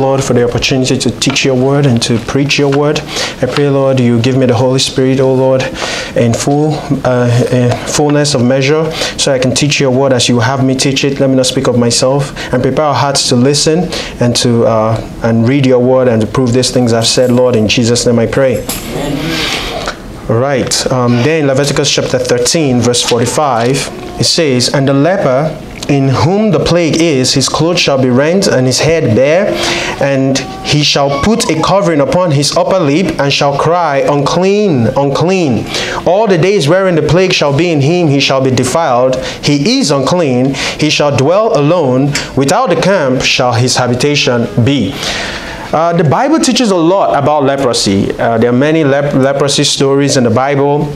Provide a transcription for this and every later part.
Lord, for the opportunity to teach your word and to preach your word. I pray, Lord, you give me the Holy Spirit, oh Lord, in full uh, fullness of measure, so I can teach your word as you have me teach it. Let me not speak of myself, and prepare our hearts to listen and to uh, and read your word and to prove these things I've said, Lord. In Jesus' name, I pray. All right. Um, then Leviticus chapter 13, verse 45, it says, "And the leper." In whom the plague is, his clothes shall be rent and his head bare, and he shall put a covering upon his upper lip and shall cry, Unclean, unclean. All the days wherein the plague shall be in him, he shall be defiled. He is unclean. He shall dwell alone. Without the camp shall his habitation be. Uh, the Bible teaches a lot about leprosy. Uh, there are many lep- leprosy stories in the Bible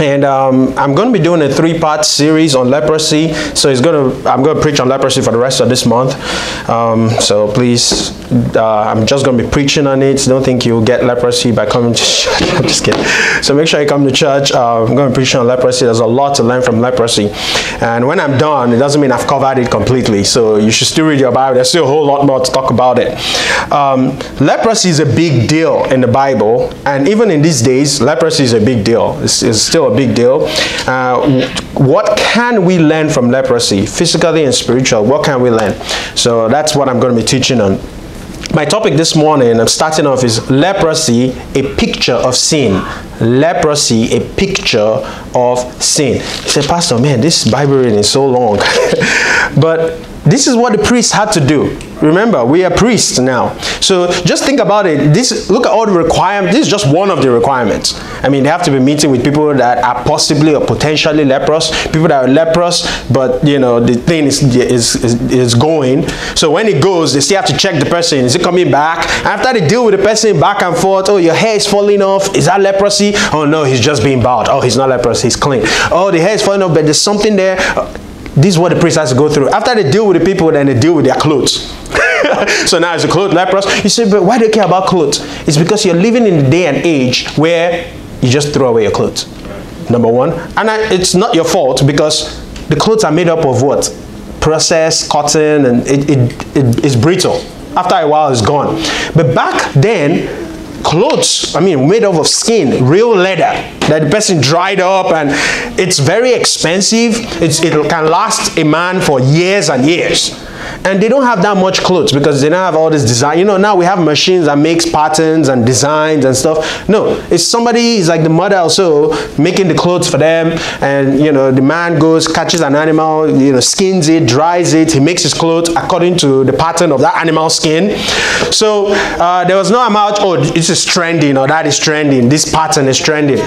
and um, I'm going to be doing a three-part series on leprosy. So it's going to I'm going to preach on leprosy for the rest of this month. Um, so please, uh, I'm just going to be preaching on it. Don't think you'll get leprosy by coming to church. I'm just kidding. So make sure you come to church. Uh, I'm going to preach on leprosy. There's a lot to learn from leprosy. And when I'm done, it doesn't mean I've covered it completely. So you should still read your Bible. There's still a whole lot more to talk about it. Um, leprosy is a big deal in the Bible, and even in these days, leprosy is a big deal. It's, it's still a big deal. Uh, what can we learn from leprosy, physically and spiritual? What can we learn? So that's what I'm going to be teaching on. My topic this morning, I'm starting off, is leprosy, a picture of sin. Leprosy, a picture of sin. You say, Pastor, man, this Bible reading is so long. but this is what the priests had to do. Remember, we are priests now. So just think about it. This look at all the requirements. This is just one of the requirements. I mean, they have to be meeting with people that are possibly or potentially leprous, people that are leprous, but you know the thing is is, is, is going. So when it goes, they still have to check the person. Is it coming back? After they deal with the person back and forth, oh your hair is falling off. Is that leprosy? Oh no, he's just being bald. Oh, he's not leprous. He's clean. Oh, the hair is falling off, but there's something there. This is what the priest has to go through. After they deal with the people, then they deal with their clothes. so now it's a clothes leprous. You say, but why do you care about clothes? It's because you're living in the day and age where you just throw away your clothes. Number one. And I, it's not your fault because the clothes are made up of what? Processed cotton and it, it, it is brittle. After a while, it's gone. But back then, clothes, I mean, made of skin, real leather that the person dried up and it's very expensive. It's, it can last a man for years and years and they don't have that much clothes because they don't have all this design. You know, now we have machines that makes patterns and designs and stuff. No, it's somebody is like the mother also making the clothes for them, and you know, the man goes catches an animal, you know, skins it, dries it, he makes his clothes according to the pattern of that animal skin. So uh, there was no amount. Oh, this is trending or that is trending. This pattern is trending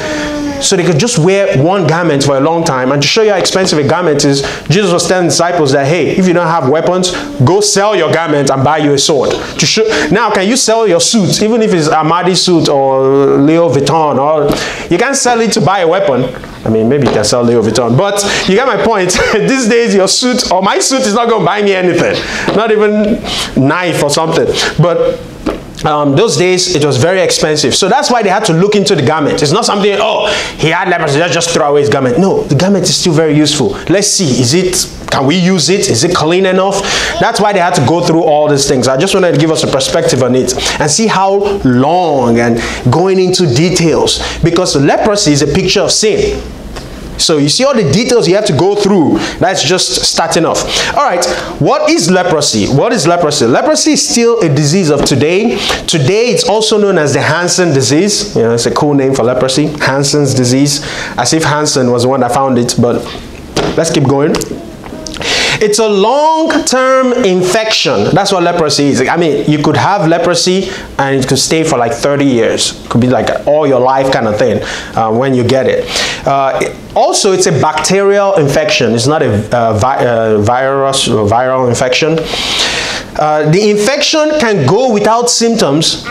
so they could just wear one garment for a long time. And to show you how expensive a garment is, Jesus was telling disciples that, hey, if you don't have weapons, go sell your garment and buy you a sword. To show, now, can you sell your suit, even if it's a Armani suit or Leo Vuitton, or you can't sell it to buy a weapon. I mean, maybe you can sell Leo Vuitton, but you get my point. These days, your suit or my suit is not going to buy me anything, not even knife or something. But um, those days it was very expensive. So that's why they had to look into the garment. It's not something oh he had leprosy let's just throw away his garment. No the garment is still very useful. Let's see is it can we use it? Is it clean enough? That's why they had to go through all these things. I just wanted to give us a perspective on it and see how long and going into details. Because leprosy is a picture of sin so you see all the details you have to go through. That's just starting off. All right, what is leprosy? What is leprosy? Leprosy is still a disease of today. Today it's also known as the Hansen disease. You know, it's a cool name for leprosy, Hansen's disease, as if Hansen was the one that found it, but let's keep going. It's a long-term infection. That's what leprosy is. I mean, you could have leprosy and it could stay for like 30 years. It could be like all your life kind of thing uh, when you get it. Uh, also, it's a bacterial infection. It's not a uh, vi uh, virus or viral infection. Uh, the infection can go without symptoms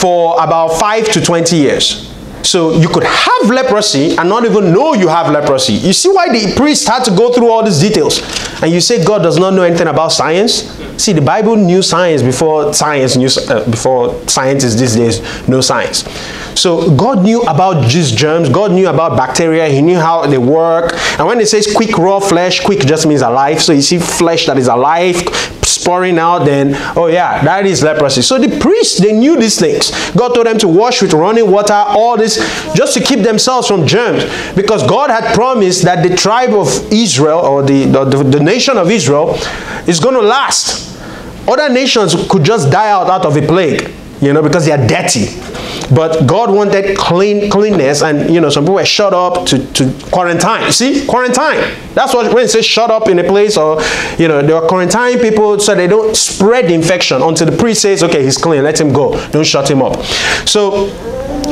for about 5 to 20 years. So you could have leprosy and not even know you have leprosy. You see why the priest had to go through all these details. And you say God does not know anything about science? See, the Bible knew science before science knew uh, before scientists these days know science. So God knew about these germs. God knew about bacteria. He knew how they work. And when it says quick raw flesh, quick just means alive. So you see flesh that is alive, sporing out, then, oh yeah, that is leprosy. So the priests, they knew these things. God told them to wash with running water, all this, just to keep themselves from germs. Because God had promised that the tribe of Israel, or the, the, the, the nation of Israel, is going to last. Other nations could just die out out of a plague, you know, because they are dirty. But God wanted clean cleanness, and you know, some people were shut up to, to quarantine. See, quarantine. That's what when it says shut up in a place, or you know, they were quarantining people so they don't spread the infection until the priest says, okay, he's clean, let him go. Don't shut him up. So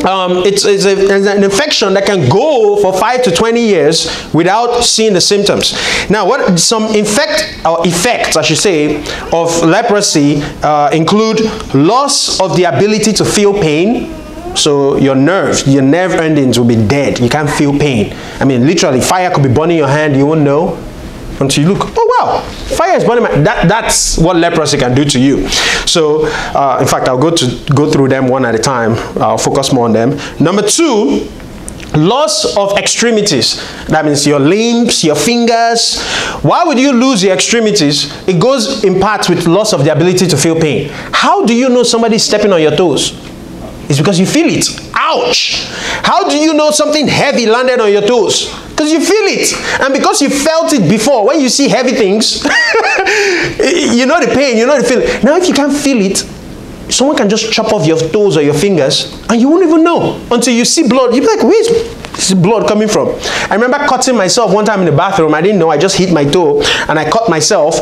um, it's, it's, a, it's, an infection that can go for 5 to 20 years without seeing the symptoms. Now, what some infect or effects, I should say, of leprosy uh, include loss of the ability to feel pain. So your nerves, your nerve endings will be dead. You can't feel pain. I mean, literally, fire could be burning your hand. You won't know until you look, oh wow, fire is burning my, that, that's what leprosy can do to you. So, uh, in fact, I'll go to go through them one at a time. I'll focus more on them. Number two, loss of extremities that means your limbs your fingers why would you lose your extremities it goes in part with loss of the ability to feel pain how do you know somebody's stepping on your toes it's because you feel it ouch how do you know something heavy landed on your toes because you feel it. And because you felt it before, when you see heavy things, you know the pain, you know the feeling. Now, if you can't feel it, someone can just chop off your toes or your fingers and you won't even know until you see blood. You'll be like, where's this blood coming from? I remember cutting myself one time in the bathroom. I didn't know. I just hit my toe and I cut myself.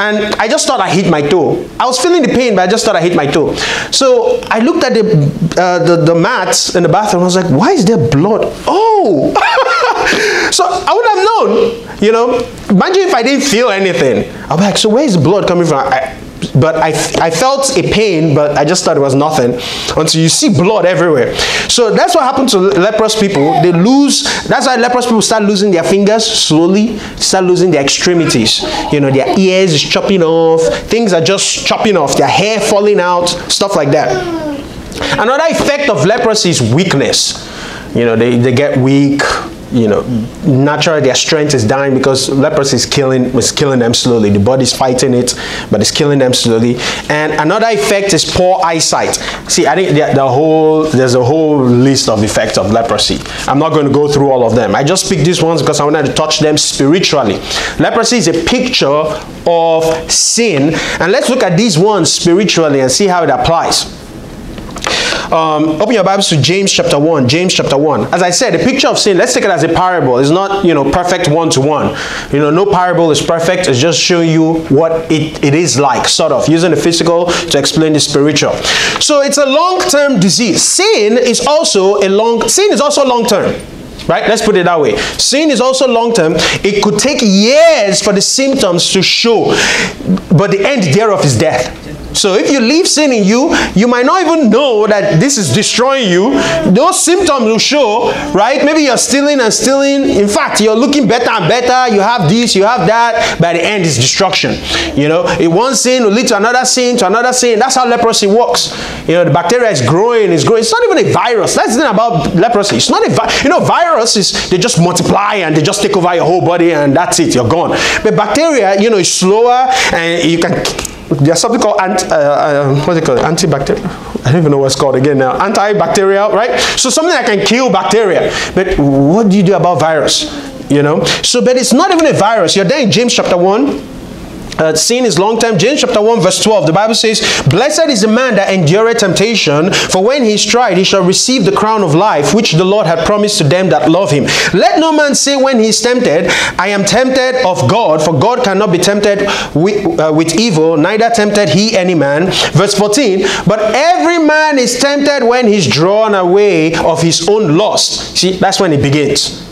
And I just thought I hit my toe. I was feeling the pain, but I just thought I hit my toe. So I looked at the, uh, the, the mats in the bathroom. I was like, why is there blood? Oh! so I would have known, you know. Imagine if I didn't feel anything. I'll be like, so where is the blood coming from? I, but I, I felt a pain, but I just thought it was nothing until you see blood everywhere. So that's what happened to leprous people. They lose, that's why leprous people start losing their fingers slowly, start losing their extremities. You know, their ears is chopping off, things are just chopping off, their hair falling out, stuff like that. Another effect of leprosy is weakness. You know, they, they get weak, you know, naturally their strength is dying because leprosy is killing is killing them slowly. The body's fighting it, but it's killing them slowly. And another effect is poor eyesight. See, I think the, the whole there's a whole list of effects of leprosy. I'm not going to go through all of them. I just picked these ones because I wanted to touch them spiritually. Leprosy is a picture of sin, and let's look at these ones spiritually and see how it applies. Um, open your Bibles to James chapter 1. James chapter 1. As I said, the picture of sin, let's take it as a parable. It's not, you know, perfect one to one. You know, no parable is perfect. It's just showing you what it, it is like, sort of, using the physical to explain the spiritual. So it's a long-term disease. Sin is also a long, sin is also long-term. Right? Let's put it that way. Sin is also long term. It could take years for the symptoms to show, but the end thereof is death. So if you leave sin in you, you might not even know that this is destroying you. Those symptoms will show, right? Maybe you're stealing and stealing. In fact, you're looking better and better. You have this, you have that. By the end, it's destruction. You know, it one sin will lead to another sin, to another sin. That's how leprosy works. You know, the bacteria is growing, it's growing. It's not even a virus. That's the thing about leprosy. It's not a virus. You know, viruses, they just multiply and they just take over your whole body and that's it. You're gone. But bacteria, you know, is slower and you can there's something called uh, uh, what's it called? Antibacterial. I don't even know what it's called again now. Antibacterial, right? So something that can kill bacteria. But what do you do about virus? You know? So, but it's not even a virus. You're there in James chapter 1 uh, sin is long time. James chapter 1, verse 12. The Bible says, Blessed is the man that endureth temptation, for when he is tried, he shall receive the crown of life, which the Lord had promised to them that love him. Let no man say when he is tempted, I am tempted of God, for God cannot be tempted with, uh, with evil, neither tempted he any man. Verse 14. But every man is tempted when he's drawn away of his own lust. See, that's when it begins.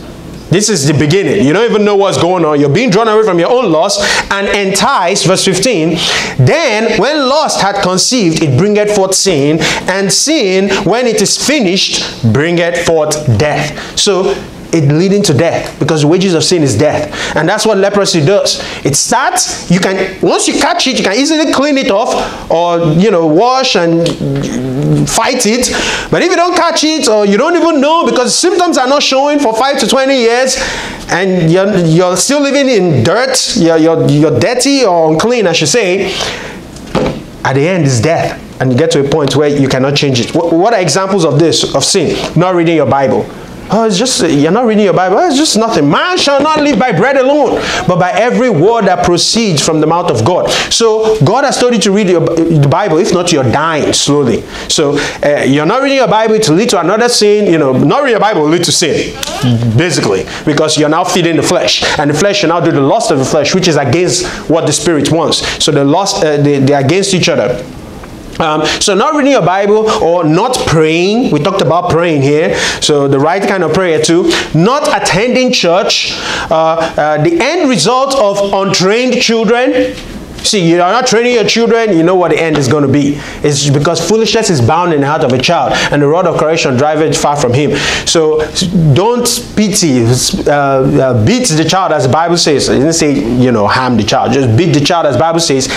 This is the beginning. You don't even know what's going on. You're being drawn away from your own lust and enticed. Verse 15. Then, when lust had conceived, it bringeth forth sin, and sin, when it is finished, bringeth forth death. So, it leading to death because the wages of sin is death. And that's what leprosy does. It starts you can once you catch it you can easily clean it off or you know wash and fight it. But if you don't catch it or you don't even know because symptoms are not showing for 5 to 20 years and you're, you're still living in dirt you're, you're, you're dirty or unclean i should say at the end is death. And you get to a point where you cannot change it. What, what are examples of this of sin? Not reading your bible Oh, it's just, you're not reading your Bible. It's just nothing. Man shall not live by bread alone, but by every word that proceeds from the mouth of God. So, God has told you to read your, the Bible. If not, you're dying slowly. So, uh, you're not reading your Bible to lead to another sin. You know, not reading your Bible will lead to sin, basically, because you're now feeding the flesh. And the flesh shall now do the lust of the flesh, which is against what the Spirit wants. So, the lust, uh, they, they're against each other. Um, so not reading your Bible or not praying, we talked about praying here, so the right kind of prayer too. Not attending church, uh, uh, the end result of untrained children. See, you are not training your children, you know what the end is going to be. It's because foolishness is bound in the heart of a child, and the rod of correction driveth far from him. So don't pity, uh, uh, beat the child as the Bible says. It doesn't say, you know, harm the child. Just beat the child as the Bible says,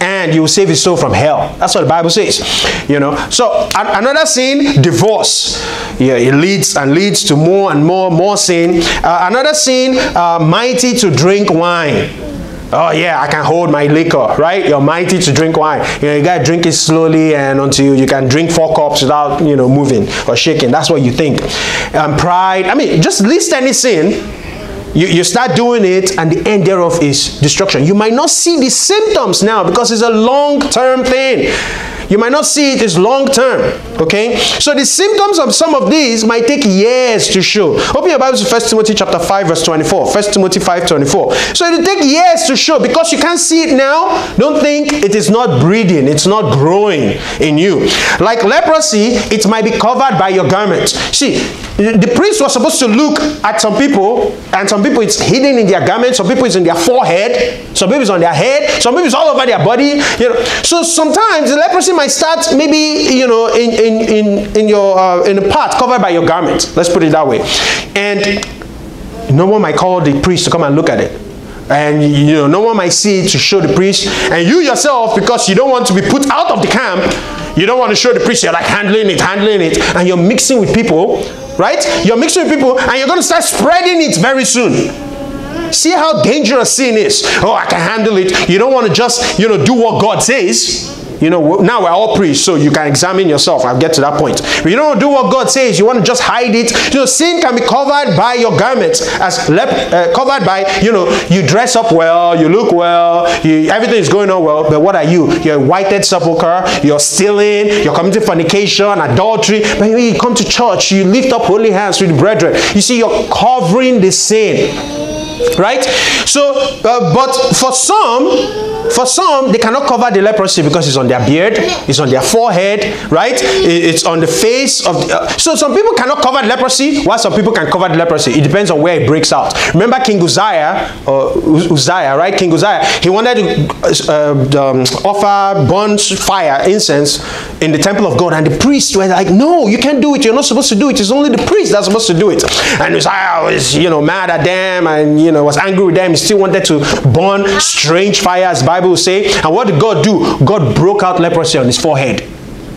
and you will save his soul from hell. That's what the Bible says. You know. So another sin, divorce. Yeah, it leads and leads to more and more more sin. Uh, another sin, uh, mighty to drink wine. Oh yeah, I can hold my liquor, right? You're mighty to drink wine. You know, you gotta drink it slowly and until you can drink four cups without, you know, moving or shaking. That's what you think. And pride. I mean, just list any sin you, you start doing it, and the end thereof is destruction. You might not see the symptoms now because it's a long term thing. You might not see it as long term. Okay? So the symptoms of some of these might take years to show. Open your Bible to 1 Timothy chapter 5, verse 24. 1 Timothy 5, 24. So it'll take years to show because you can't see it now. Don't think it is not breeding, it's not growing in you. Like leprosy, it might be covered by your garment. See, the priest was supposed to look at some people, and some people it's hidden in their garment, some people it's in their forehead, some people it's on their head, some people it's all over their body. You know, so sometimes the leprosy might start maybe you know in in in in your uh, in a part covered by your garment. Let's put it that way, and no one might call the priest to come and look at it. And you know no one might see it to show the priest. And you yourself because you don't want to be put out of the camp you don't want to show the priest you're like handling it handling it. And you're mixing with people right? You're mixing with people and you're going to start spreading it very soon. See how dangerous sin is. Oh i can handle it. You don't want to just you know do what god says you know, now we're all priests, so you can examine yourself. I'll get to that point. You don't do what God says. You want to just hide it. You know, sin can be covered by your garments, as uh, covered by, you know, you dress up well, you look well, you, everything is going on well. But what are you? You're a whited sepulcher. You're stealing. You're committing fornication, adultery. But you come to church, you lift up holy hands with the brethren. You see, you're covering the sin right? So uh, but for some for some they cannot cover the leprosy because it's on their beard it's on their forehead right? It's on the face of the, uh, so some people cannot cover leprosy while some people can cover the leprosy. It depends on where it breaks out. Remember king uzziah or uzziah right? King uzziah he wanted to uh, um, offer incense in the temple of god and the priests were like no you can't do it. You're not supposed to do it. It's only the priest that's supposed to do it. And uzziah was you know mad at them and you know was angry with them. He still wanted to burn strange fires, Bible say. And what did God do? God broke out leprosy on his forehead.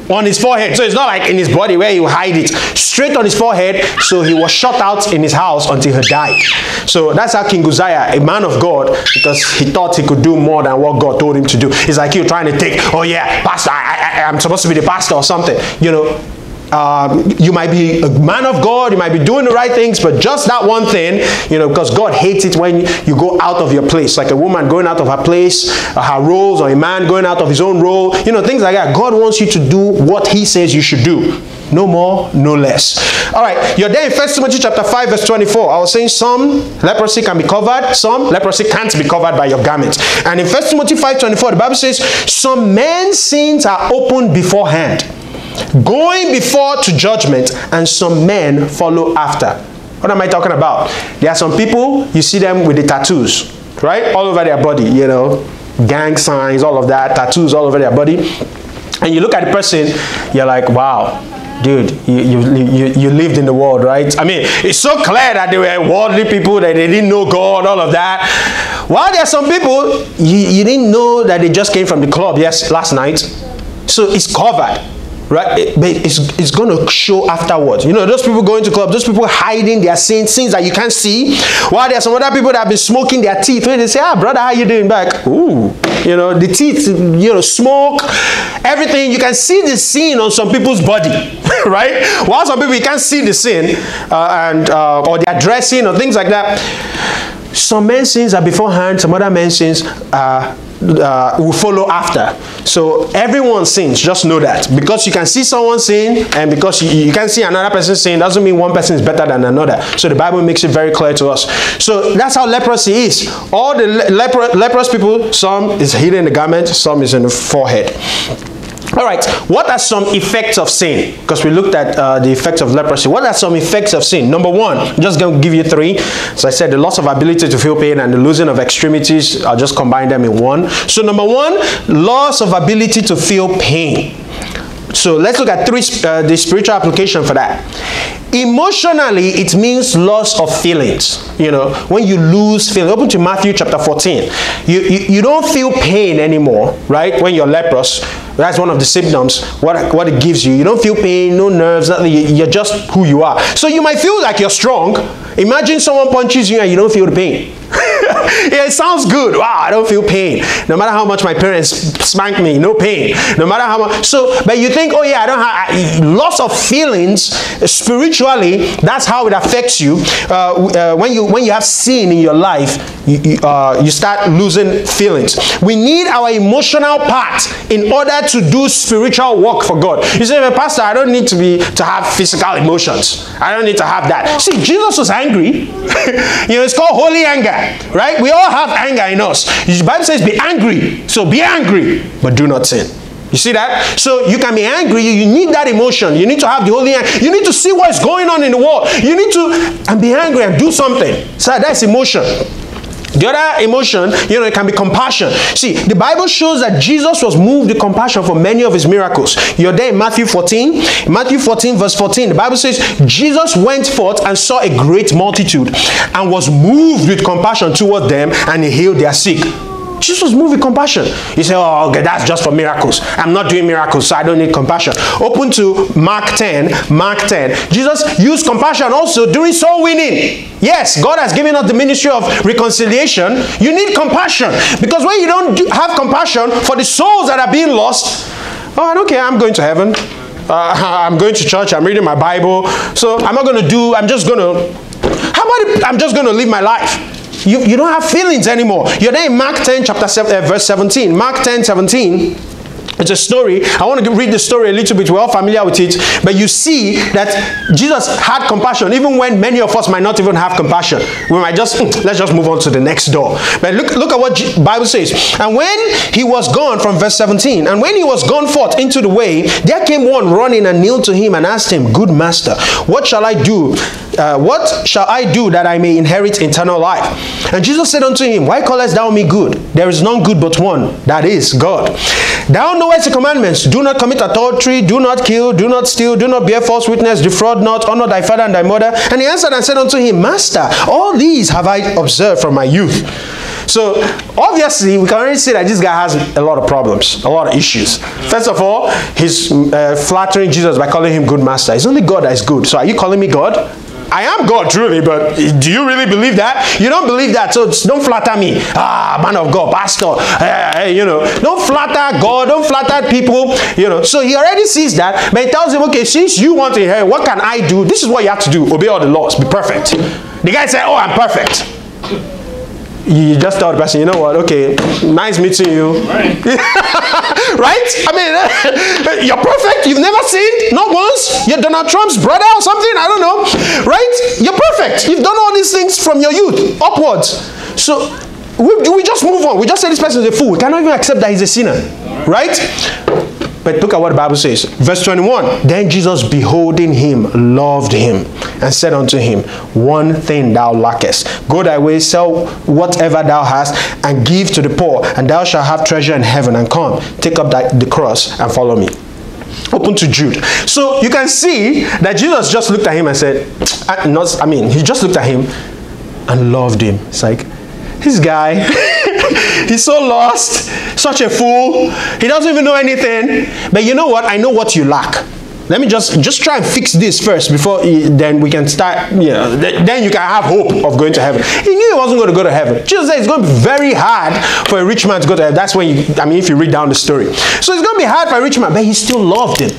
On his forehead. So it's not like in his body where you hide it. Straight on his forehead. So he was shut out in his house until he died. So that's how King Uzziah, a man of God, because he thought he could do more than what God told him to do. It's like you trying to think, oh yeah, pastor, I, I, I'm supposed to be the pastor or something. You know, um, you might be a man of God, you might be doing the right things, but just that one thing, you know, because God hates it when you go out of your place, like a woman going out of her place, uh, her roles, or a man going out of his own role, you know, things like that. God wants you to do what He says you should do. No more, no less. All right, you're there in First Timothy chapter 5, verse 24. I was saying some leprosy can be covered, some leprosy can't be covered by your garments. And in First Timothy 5, 24, the Bible says, Some men's sins are opened beforehand going before to judgment, and some men follow after. What am I talking about? There are some people, you see them with the tattoos, right? All over their body, you know, gang signs, all of that, tattoos all over their body. And you look at the person, you're like, wow, dude, you, you, you, you lived in the world, right? I mean, it's so clear that they were worldly people, that they didn't know God, all of that. While there are some people, you, you didn't know that they just came from the club, yes, last night. So it's covered right? But it's, it's going to show afterwards. You know those people going to club those people hiding their sins sins that you can't see while there are some other people that have been smoking their teeth when they say ah brother how you doing? Back ooh you know the teeth you know smoke everything. You can see the sin on some people's body right? While some people you can't see the sin uh, and uh, or their dressing or things like that some men's sins are beforehand some other men's sins are uh, will follow after. So everyone sins, just know that. Because you can see someone sin and because you, you can see another person sin doesn't mean one person is better than another. So the Bible makes it very clear to us. So that's how leprosy is. All the le leprous people, some is hidden in the garment, some is in the forehead. All right, what are some effects of sin? Because we looked at uh, the effects of leprosy. What are some effects of sin? Number one, I'm just going to give you three. So I said the loss of ability to feel pain and the losing of extremities, I'll just combine them in one. So number one, loss of ability to feel pain. So let's look at three uh, the spiritual application for that. Emotionally, it means loss of feelings. You know, when you lose feeling. Open to Matthew chapter 14. You, you, you don't feel pain anymore, right? When you're leprous that's one of the symptoms, what, what it gives you. You don't feel pain, no nerves, nothing. You're just who you are. So you might feel like you're strong. Imagine someone punches you and you don't feel the pain. yeah, it sounds good. Wow, I don't feel pain. No matter how much my parents spank me, no pain. No matter how much. So, but you think, oh yeah, I don't have lots of feelings spiritually. That's how it affects you. Uh, uh, when you when you have sin in your life, you, you, uh, you start losing feelings. We need our emotional part in order to do spiritual work for God. You say, Pastor, I don't need to be to have physical emotions. I don't need to have that. See, Jesus was angry. you know, it's called holy anger. Right? We all have anger in us. The Bible says be angry. So be angry, but do not sin. You see that? So you can be angry. You need that emotion. You need to have the holy. You need to see what's going on in the world. You need to and be angry and do something. So that's emotion. The other emotion, you know, it can be compassion. See, the Bible shows that Jesus was moved with compassion for many of his miracles. You're there in Matthew 14. Matthew 14, verse 14. The Bible says, Jesus went forth and saw a great multitude and was moved with compassion toward them and he healed their sick. Jesus moved with compassion. He said, Oh, okay, that's just for miracles. I'm not doing miracles, so I don't need compassion. Open to Mark 10. Mark 10. Jesus used compassion also during soul winning. Yes, God has given us the ministry of reconciliation. You need compassion because when you don't have compassion for the souls that are being lost, oh, I don't care, I'm going to heaven. Uh, I'm going to church, I'm reading my Bible. So I'm not going to do, I'm just going to, how about I'm just going to live my life? You, you don't have feelings anymore. You're there in Mark 10, chapter 7, uh, verse 17. Mark 10, 17. It's a story. I want to read the story a little bit. We're all familiar with it. But you see that Jesus had compassion, even when many of us might not even have compassion. We might just, hmm, let's just move on to the next door. But look, look at what Bible says. And when he was gone, from verse 17, and when he was gone forth into the way, there came one running and kneeled to him and asked him, Good master, what shall I do? Uh, what shall I do that I may inherit eternal life? And Jesus said unto him, Why callest thou me good? There is none good but one, that is God. Thou knowest the commandments do not commit adultery, do not kill, do not steal, do not bear false witness, defraud not, honor thy father and thy mother. And he answered and said unto him, Master, all these have I observed from my youth. So obviously, we can already see that this guy has a lot of problems, a lot of issues. First of all, he's uh, flattering Jesus by calling him good master. It's only God that is good. So are you calling me God? I am God truly, but do you really believe that? You don't believe that, so don't flatter me. Ah, man of God, pastor, hey, you know, don't flatter God, don't flatter people, you know. So he already sees that, but he tells him, okay, since you want to hear, what can I do? This is what you have to do: obey all the laws, be perfect. The guy said, oh, I'm perfect you just tell the person, you know what, okay, nice meeting you. Right? right? I mean, you're perfect. You've never sinned, not once. You're Donald Trump's brother or something. I don't know. Right? You're perfect. You've done all these things from your youth upwards. So we, we just move on. We just say this person is a fool. We cannot even accept that he's a sinner. Right? But look at what the Bible says. Verse 21 Then Jesus, beholding him, loved him, and said unto him, One thing thou lackest. Go thy way, sell whatever thou hast, and give to the poor, and thou shalt have treasure in heaven. And come, take up thy, the cross, and follow me. Open to Jude. So you can see that Jesus just looked at him and said, I, not, I mean, he just looked at him and loved him. It's like, this guy, he's so lost, such a fool. He doesn't even know anything. But you know what? I know what you lack. Let me just just try and fix this first before he, then we can start. You know, th- then you can have hope of going to heaven. He knew he wasn't going to go to heaven. Jesus said it's going to be very hard for a rich man to go to heaven. That's when you. I mean, if you read down the story, so it's going to be hard for a rich man, but he still loved him.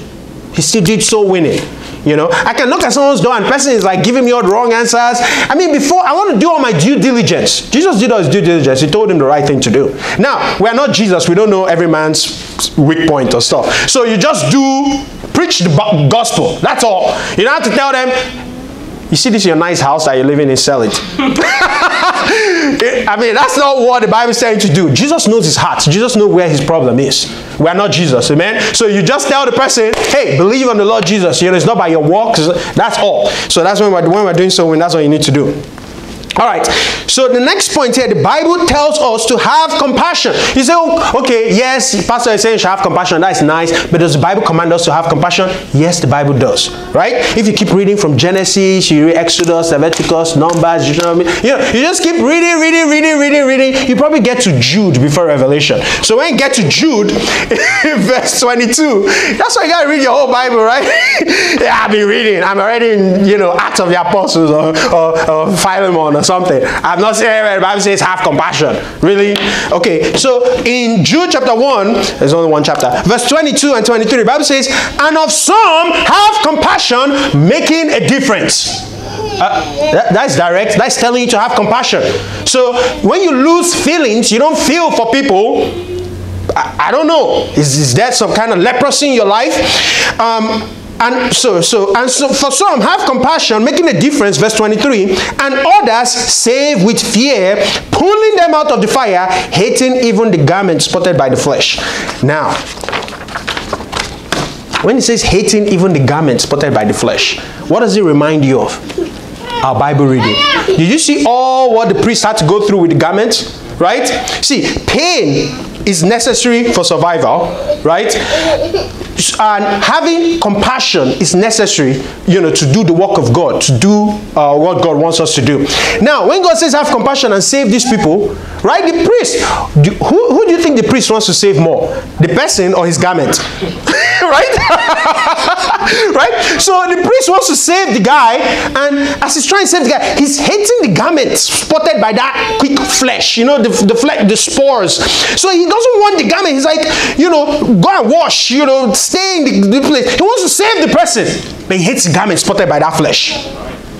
He still did soul winning. You know, I can look at someone's door and person is like giving me all the wrong answers. I mean, before I want to do all my due diligence. Jesus did all his due diligence. He told him the right thing to do. Now, we are not Jesus. We don't know every man's weak point or stuff. So you just do preach the gospel. That's all. You don't have to tell them, you see this your nice house that you're living in, sell it. I mean, that's not what the Bible is saying to do. Jesus knows his heart. Jesus knows where his problem is. We are not Jesus, amen? So you just tell the person, hey, believe on the Lord Jesus. You know, it's not by your works. That's all. So that's when we're, when we're doing so, that's what you need to do. All right. So the next point here, the Bible tells us to have compassion. You say, oh, okay, yes, Pastor is saying you should have compassion. That's nice. But does the Bible command us to have compassion? Yes, the Bible does. Right? If you keep reading from Genesis, you read Exodus, Leviticus, Numbers, you know, you just keep reading, reading, reading, reading, reading. You probably get to Jude before Revelation. So when you get to Jude, verse 22, that's why you got to read your whole Bible, right? yeah, I've been reading. I'm already in, you know, Acts of the Apostles or, or, or Philemon or something. I'm not saying the Bible says have compassion. Really? Okay, so in Jude chapter 1, there's only one chapter, verse 22 and 23, the Bible says, And of some have compassion, making a difference. Uh, that, that's direct. That's telling you to have compassion. So when you lose feelings, you don't feel for people. I, I don't know. Is, is there some kind of leprosy in your life? Um, and so, so, and so for some, have compassion, making a difference, verse 23, and others save with fear, pulling them out of the fire, hating even the garment spotted by the flesh. Now, when it says hating even the garment spotted by the flesh, what does it remind you of? Our Bible reading. Did you see all what the priest had to go through with the garment? Right? See, pain is necessary for survival, right? And having compassion is necessary, you know, to do the work of God, to do uh, what God wants us to do. Now, when God says have compassion and save these people, right? The priest, do, who, who do you think the priest wants to save more? The person or his garment? right? right? So the priest wants to save the guy, and as he's trying to save the guy, he's hating the garment spotted by that quick flesh, you know, the, the, flesh, the spores. So he doesn't want the garment. He's like, you know, go and wash, you know, stay in the, the place. He wants to save the person, but he hates the garment spotted by that flesh.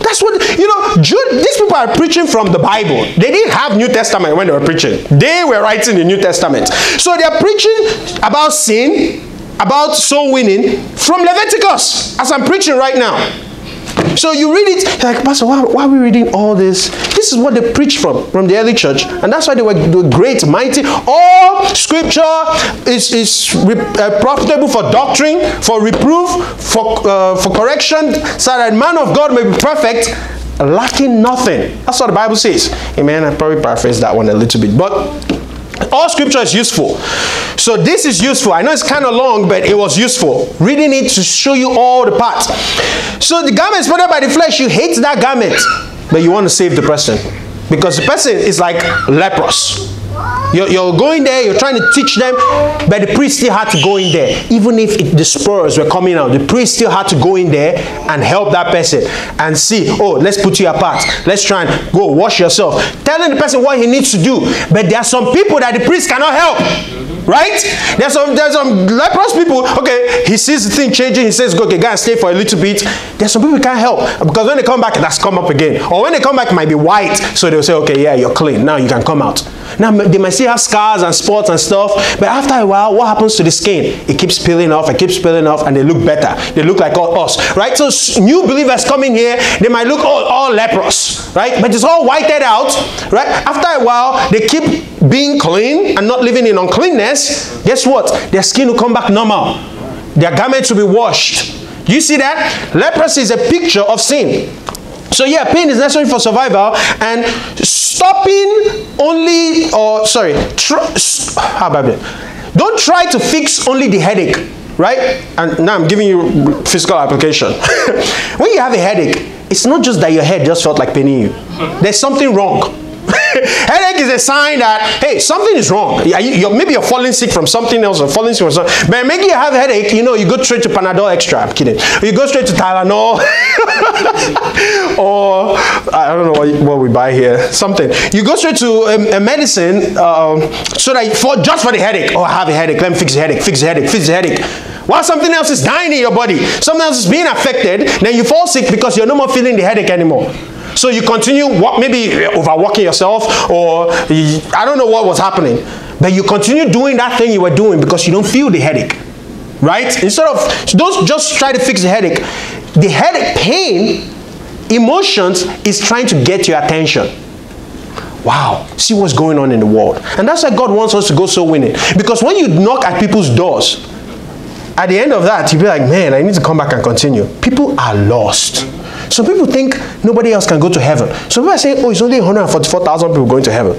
That's what you know. Jude, these people are preaching from the Bible. They didn't have New Testament when they were preaching. They were writing the New Testament. So they are preaching about sin, about soul winning from Leviticus, as I'm preaching right now. So you read it, like, Pastor, why, why, are we reading all this? This is what they preach from, from the early church. And that's why they were, they were great, mighty. All scripture is, is uh, profitable for doctrine, for reproof, for, uh, for correction, so that man of God may be perfect, lacking nothing. That's what the Bible says. Amen. I probably paraphrase that one a little bit. But all scripture is useful. So this is useful. I know it's kind of long, but it was useful. Reading it to show you all the parts. So the garment spotted by the flesh, you hate that garment, but you want to save the person. Because the person is like leprous. You're, you're, going there, you're trying to teach them, but the priest still had to go in there. Even if it, the spores were coming out, the priest still had to go in there and help that person and see, oh, let's put you apart. Let's try and go wash yourself. Telling the person what he needs to do. But there are some people that the priest cannot help. Right? There's some there's some leprous people. Okay, he sees the thing changing. He says, "Go, okay, go and stay for a little bit." There's some people can't help because when they come back, that's come up again. Or when they come back, might be white. So they'll say, "Okay, yeah, you're clean. Now you can come out." Now they might still have scars and spots and stuff, but after a while, what happens to the skin? It keeps peeling off. It keeps peeling off, and they look better. They look like all us, right? So new believers coming here, they might look all, all leprous, right? But it's all whited out, right? After a while, they keep being clean and not living in uncleanness guess what? Their skin will come back normal. Their garments will be washed. You see that? Leprosy is a picture of sin. So yeah, pain is necessary for survival and stopping only or sorry, how about? Don't try to fix only the headache. right? And now I'm giving you physical application. when you have a headache, it's not just that your head just felt like paining you. There's something wrong. Headache is a sign that hey, something is wrong. You, maybe you're falling sick from something else or falling sick from something. But maybe you have a headache, you know, you go straight to Panadol Extra. I'm kidding. You go straight to Tylenol, or I don't know what, what, we buy here. Something. You go straight to a, a medicine um, so that for just for the headache. Oh, have a headache. Let me fix the headache. Fix the headache. Fix the headache. While something else is dying in your body, something else is being affected, then you fall sick because you're no more feeling the headache anymore. So you continue, maybe eh, overworking yourself, or I don't know what was happening, but you continue doing that thing you were doing because you don't feel the headache, right? Instead of don't just try to fix the headache. The headache, pain, emotions is trying to get your attention. Wow, see what's going on in the world. And that's why God wants us to go soul winning. Because when you knock at people's doors, at the end of that, you'll be like, man, I need to come back and continue. People are lost. Some people think nobody else can go to heaven. Some people are saying, oh, it's only 144,000 people going to heaven.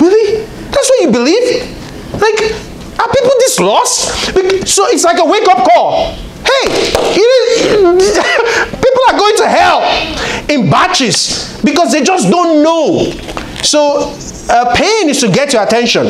Really? That's what you believe? Like, are people this lost? So it's like a wake up call. Hey, people are going to hell in batches because they just don't know. So, uh, pain is to get your attention.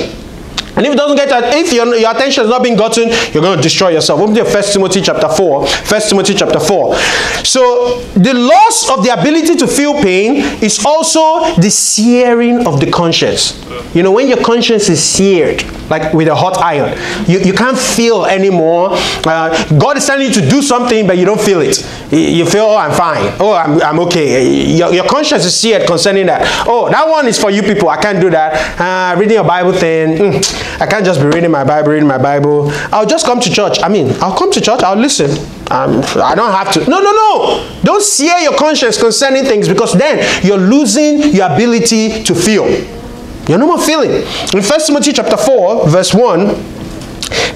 And if it doesn't get that, if your, your attention is not being gotten, you're going to destroy yourself. Open to 1 Timothy chapter 4. 1 Timothy chapter 4. So the loss of the ability to feel pain is also the searing of the conscience. You know, when your conscience is seared, like with a hot iron, you, you can't feel anymore. Uh, God is telling you to do something, but you don't feel it. You feel, oh, I'm fine. Oh, I'm, I'm okay. Your, your conscience is seared concerning that. Oh, that one is for you people. I can't do that. Uh, reading a Bible thing. Mm I can't just be reading my Bible, reading my Bible. I'll just come to church. I mean, I'll come to church, I'll listen. Um, I don't have to. No, no, no. Don't sear your conscience concerning things because then you're losing your ability to feel. You're no more feeling. In 1 Timothy chapter 4, verse 1,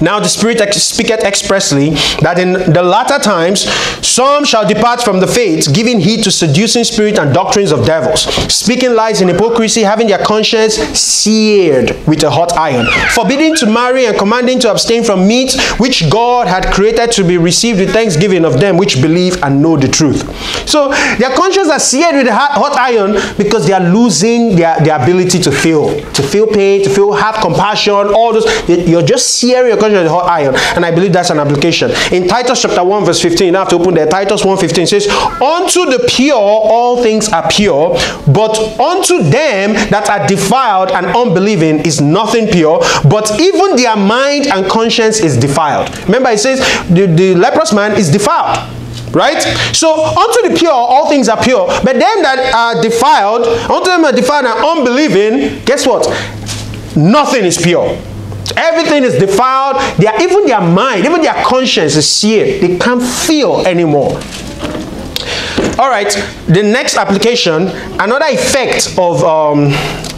now the Spirit speaketh expressly that in the latter times some shall depart from the faith, giving heed to seducing spirit and doctrines of devils, speaking lies in hypocrisy, having their conscience seared with a hot iron, forbidding to marry and commanding to abstain from meat which God had created to be received with thanksgiving of them which believe and know the truth. So their conscience are seared with a hot iron because they are losing their, their ability to feel, to feel pain, to feel have compassion, all those. You're just your conscience with hot iron. And I believe that's an application. In Titus chapter 1, verse 15, I have to open there. Titus 1 15 says, Unto the pure all things are pure, but unto them that are defiled and unbelieving is nothing pure, but even their mind and conscience is defiled. Remember, it says the, the leprous man is defiled right so unto the pure all things are pure but them that are defiled unto them are defiled and unbelieving guess what nothing is pure Everything is defiled. Even their mind, even their conscience is seared. They can't feel anymore. All right, the next application, another effect of um,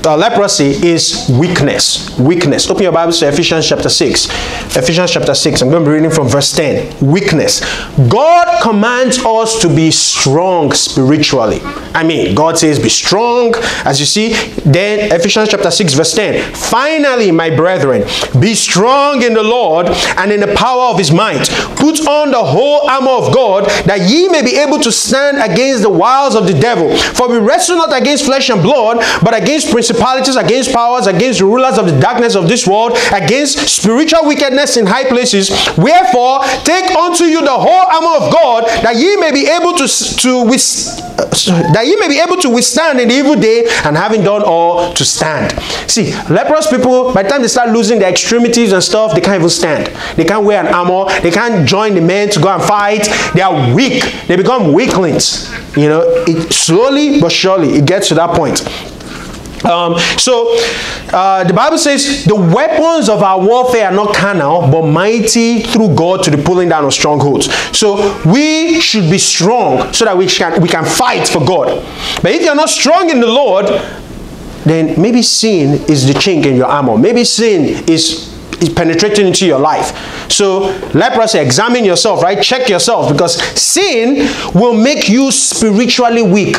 uh, leprosy is weakness. Weakness. Open your Bible to Ephesians chapter 6. Ephesians chapter 6. I'm going to be reading from verse 10. Weakness. God commands us to be strong spiritually. I mean, God says, be strong. As you see, then Ephesians chapter 6, verse 10. Finally, my brethren, be strong in the Lord and in the power of his might. Put on the whole armor of God that ye may be able to stand against the wiles of the devil. For we wrestle not against flesh and blood, but against principalities principalities, against powers, against rulers of the darkness of this world, against spiritual wickedness in high places. Wherefore, take unto you the whole armor of God, that ye may be able to, to with, uh, that ye may be able to withstand in the evil day, and having done all to stand. See, leprous people, by the time they start losing their extremities and stuff, they can't even stand. They can't wear an armor. They can't join the men to go and fight. They are weak. They become weaklings. You know, it slowly but surely it gets to that point. Um, so uh, the Bible says the weapons of our warfare are not carnal, but mighty through God to the pulling down of strongholds. So we should be strong so that we can we can fight for God. But if you're not strong in the Lord, then maybe sin is the chink in your armor. Maybe sin is is penetrating into your life. So leprosy, examine yourself, right? Check yourself because sin will make you spiritually weak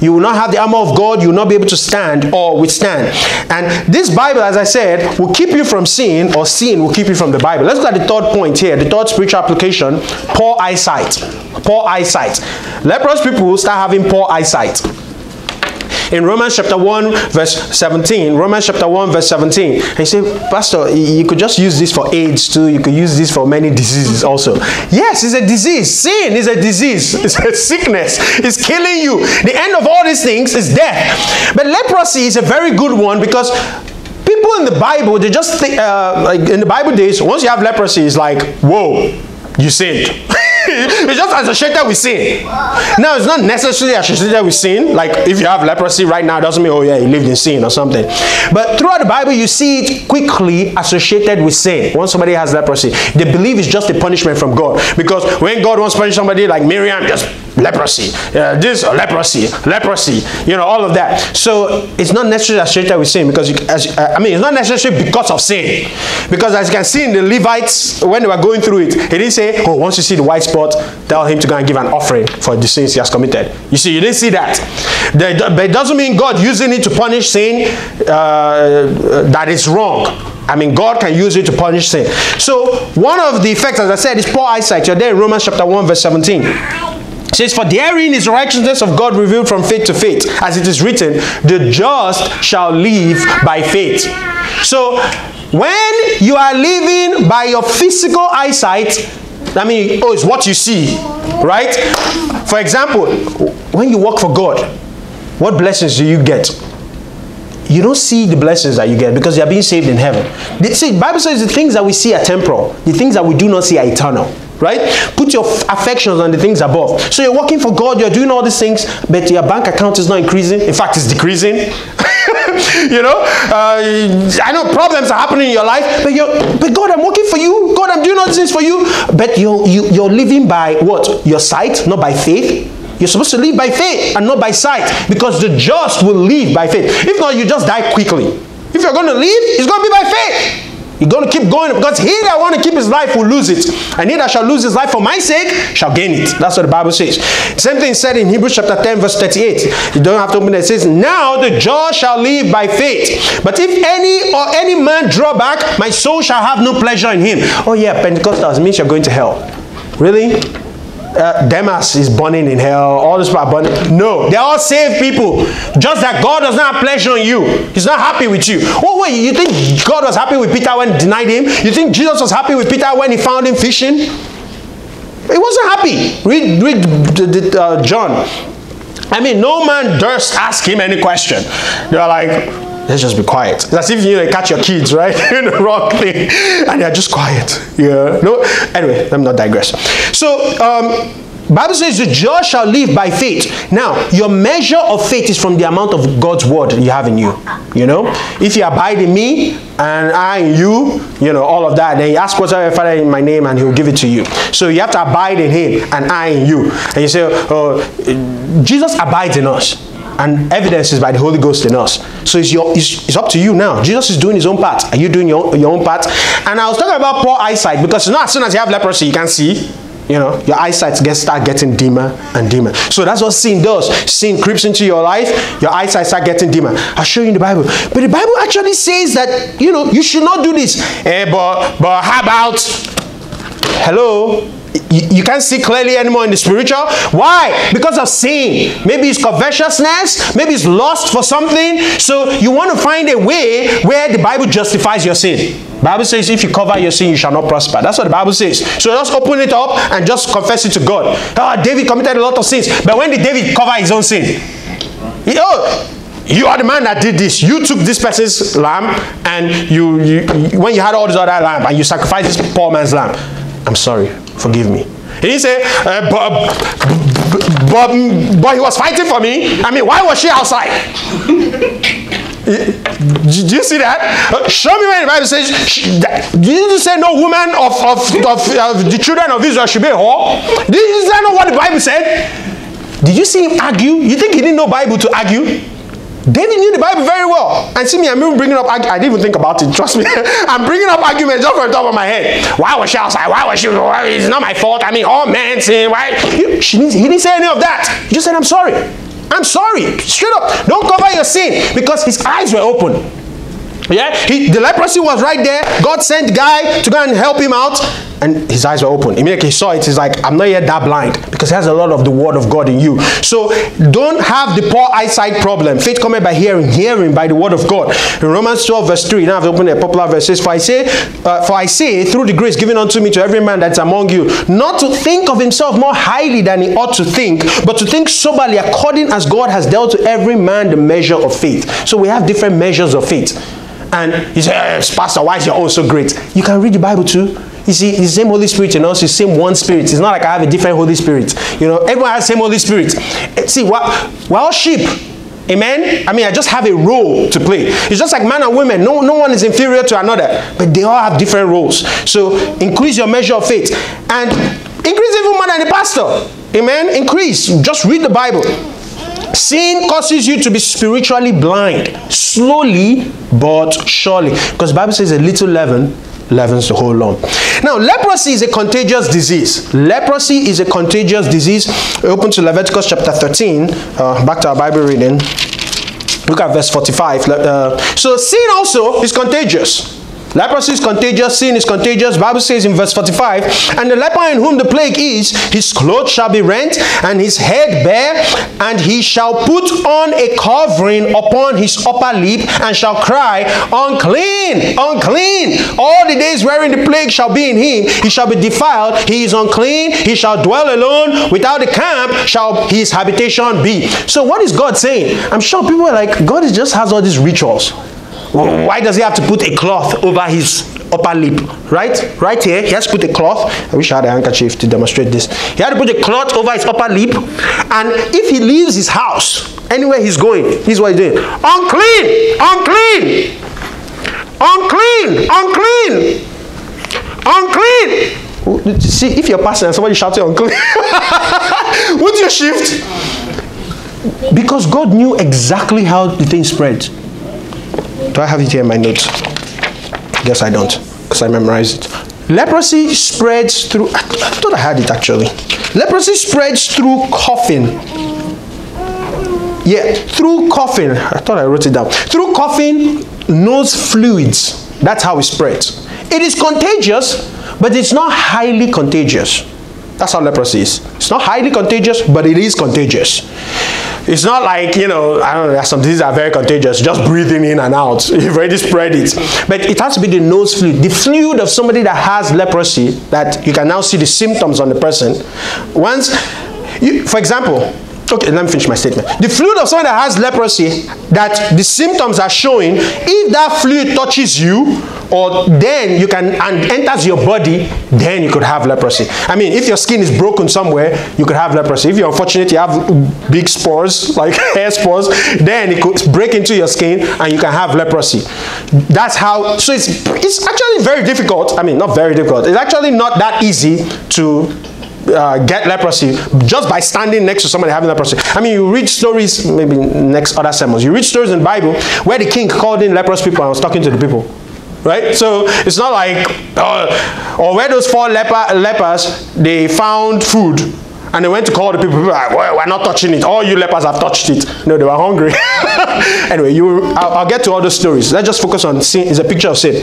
you will not have the armor of God, you will not be able to stand or withstand. And this Bible, as I said, will keep you from sin, or sin will keep you from the Bible. Let's look at the third point here, the third spiritual application poor eyesight. Poor eyesight. Leprous people start having poor eyesight in Romans chapter 1, verse 17. Romans chapter 1, verse 17. And say, Pastor, you could just use this for AIDS too. You could use this for many diseases also. Yes, it's a disease. Sin is a disease. It's a sickness. It's killing you. The end of all these things is death. But leprosy is a very good one because people in the Bible, they just think, uh, like in the Bible days, once you have leprosy, it's like, whoa, you sinned. it's just associated with sin. Now, it's not necessarily associated with sin. Like if you have leprosy right now, doesn't mean, oh yeah, you lived in sin or something. But throughout the Bible, you see it quickly associated with sin. Once somebody has leprosy, they believe it's just a punishment from God. Because when God wants to punish somebody like Miriam, just leprosy, uh, this leprosy, leprosy, you know, all of that. So it's not necessarily associated with sin because, you, as, uh, I mean, it's not necessarily because of sin. Because as you can see in the Levites, when they were going through it, he didn't say, oh, once you see the white spot, tell him to go and give an offering for the sins he has committed. You see, you didn't see that. But it doesn't mean God using it to punish sin uh, that is wrong. I mean, God can use it to punish sin. So, one of the effects, as I said, is poor eyesight. You're there in Romans chapter 1, verse 17 says, For therein is righteousness of God revealed from faith to faith, as it is written, the just shall live by faith. So, when you are living by your physical eyesight, I mean, oh, it's what you see, right? For example, when you work for God, what blessings do you get? You don't see the blessings that you get because you are being saved in heaven. The, see, Bible says the things that we see are temporal. The things that we do not see are eternal right? Put your affections on the things above. So you're working for God, you're doing all these things, but your bank account is not increasing. In fact, it's decreasing. you know, uh, I know problems are happening in your life, but you're, but God, I'm working for you. God, I'm doing all these things for you. But you're, you, you're living by what? Your sight, not by faith. You're supposed to live by faith and not by sight because the just will live by faith. If not, you just die quickly. If you're going to live, it's going to be by faith. You're going to keep going because he that want to keep his life will lose it. And he that shall lose his life for my sake shall gain it. That's what the Bible says. Same thing said in Hebrews chapter 10 verse 38. You don't have to open it. It says, Now the just shall live by faith. But if any or any man draw back, my soul shall have no pleasure in him. Oh yeah, Pentecostals means you're going to hell. Really? Uh, Demas is burning in hell, all these people are burning. No, they're all saved people. Just that God does not have pleasure on you. He's not happy with you. Oh, wait, you think God was happy with Peter when he denied him? You think Jesus was happy with Peter when he found him fishing? He wasn't happy. Read, read uh, John. I mean, no man durst ask him any question. They're like, let's just be quiet. It's as if you know, catch your kids, right? in the wrong thing. And they're just quiet. Yeah. No. Anyway, let me not digress. So, um, Bible says the just shall live by faith. Now, your measure of faith is from the amount of God's word you have in you. You know, if you abide in me and I in you, you know, all of that, then you ask whatever Father in my name and he'll give it to you. So you have to abide in him and I in you. And you say, oh, Jesus abides in us and evidence is by the Holy Ghost in us. So it's, your, it's, it's, up to you now. Jesus is doing his own part. Are you doing your, your own part? And I was talking about poor eyesight because you know, as soon as you have leprosy, you can see. You know, your eyesight gets start getting dimmer and dimmer. So that's what sin does. Sin creeps into your life, your eyesight start getting dimmer. I'll show you in the Bible. But the Bible actually says that, you know, you should not do this. Eh, but, but how about, hello, you, can't see clearly anymore in the spiritual. Why? Because of sin. Maybe it's covetousness. Maybe it's lust for something. So you want to find a way where the Bible justifies your sin. Bible says if you cover your sin, you shall not prosper. That's what the Bible says. So just open it up and just confess it to God. Oh, David committed a lot of sins. But when did David cover his own sin? Oh, you are the man that did this. You took this person's lamb and you, you when you had all this other lamb and you sacrificed this poor man's lamb. I'm sorry forgive me. He didn't say, uh, but, but, but he was fighting for me. I mean, why was she outside? Did you see that? Uh, show me where the Bible says, did you say no woman of, of, of, of the children of Israel should be whore? Did you say not what the Bible said? Did you see him argue? You think he didn't know Bible to argue? David knew the Bible very well. And see me, I'm even bringing up, I didn't even think about it, trust me. I'm bringing up arguments just on the top of my head. Why was she outside? Why was she, Why, it's not my fault. I mean, all men sin, why? He, she didn't, he didn't say any of that. He just said, I'm sorry. I'm sorry. Straight up. Don't cover your sin because his eyes were open. Yeah, he, the leprosy was right there. God sent guy to go and help him out, and his eyes were open. Immediately he saw it. He's like, "I'm not yet that blind because he has a lot of the word of God in you." So don't have the poor eyesight problem. Faith coming by hearing, hearing by the word of God. In Romans 12 verse 3, now I've opened a popular verse. Says, "For I say, uh, for I say, through the grace given unto me to every man that's among you, not to think of himself more highly than he ought to think, but to think soberly according as God has dealt to every man the measure of faith." So we have different measures of faith. And you say, hey, Pastor, why is your own so great? You can read the Bible too. You see, it's the same Holy Spirit and also the same one Spirit. It's not like I have a different Holy Spirit. You know, everyone has the same Holy Spirit. Eh, see, we're, we're all sheep. Amen? I mean, I just have a role to play. It's just like man and women. No, no one is inferior to another, but they all have different roles. So increase your measure of faith. And increase even more than the pastor. Amen? Increase. Just read the Bible. Sin causes you to be spiritually blind, slowly but surely. Because the Bible says a little leaven leavens the whole lump. Now, leprosy is a contagious disease. Leprosy is a contagious disease. Open to Leviticus chapter 13. Uh, back to our Bible reading. Look at verse 45. Uh, so sin also is contagious. Leprosy is contagious, sin is contagious. Bible says in verse 45, and the leper in whom the plague is, his clothes shall be rent, and his head bare, and he shall put on a covering upon his upper lip, and shall cry, unclean, unclean. All the days wherein the plague shall be in him, he shall be defiled, he is unclean, he shall dwell alone, without a camp shall his habitation be. So what is God saying? I'm sure people are like, God just has all these rituals. Why does he have to put a cloth over his upper lip? Right? Right here, he has to put a cloth. I wish I had a handkerchief to demonstrate this. He had to put a cloth over his upper lip. And if he leaves his house, anywhere he's going, this is what he's doing. Unclean! Unclean! Unclean! Unclean! Unclean! See, if you're passing and somebody shouting unclean, would you shift? Because God knew exactly how the thing spread. Do I have it here in my notes? Guess I don't, because I memorized it. Leprosy spreads through, I thought I had it actually. Leprosy spreads through coughing. Yeah, through coughing. I thought I wrote it down. Through coughing, nose fluids. That's how it spreads. It is contagious, but it's not highly contagious. That's how leprosy is. It's not highly contagious, but it is contagious. It's not like, you know, I don't know, some diseases are very contagious, just breathing in and out. You've already spread it. But it has to be the nose fluid. The fluid of somebody that has leprosy, that you can now see the symptoms on the person. Once, you, for example, Okay, let me finish my statement. The fluid of someone that has leprosy, that the symptoms are showing, if that fluid touches you, or then you can and enters your body, then you could have leprosy. I mean, if your skin is broken somewhere, you could have leprosy. If you're unfortunate, you have big spores, like hair spores, then it could break into your skin and you can have leprosy. That's how, so it's, it's actually very difficult. I mean, not very difficult. It's actually not that easy to uh, get leprosy just by standing next to somebody having leprosy. I mean, you read stories, maybe next other sermons, you read stories in Bible where the king called in leprous people and was talking to the people. Right? So it's not like, uh, or where those four leper, lepers, they found food and they went to call the people. People like, well, we're not touching it. All you lepers have touched it. No, they were hungry. anyway, you, I'll, I'll, get to all those stories. Let's just focus on sin. It's a picture of sin.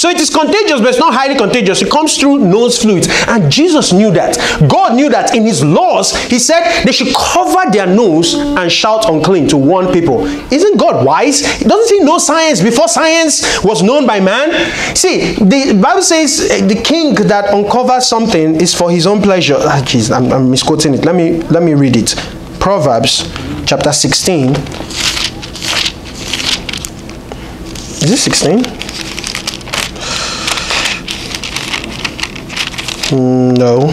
So it is contagious, but it's not highly contagious. It comes through nose fluids. And Jesus knew that. God knew that in his laws, he said they should cover their nose and shout unclean to warn people. Isn't God wise? Doesn't he know science before science was known by man? See, the Bible says eh, the king that uncovers something is for his own pleasure. Ah, jeez, I'm, I'm misquoting it. Let me let me read it. Proverbs chapter 16. Is it 16? No.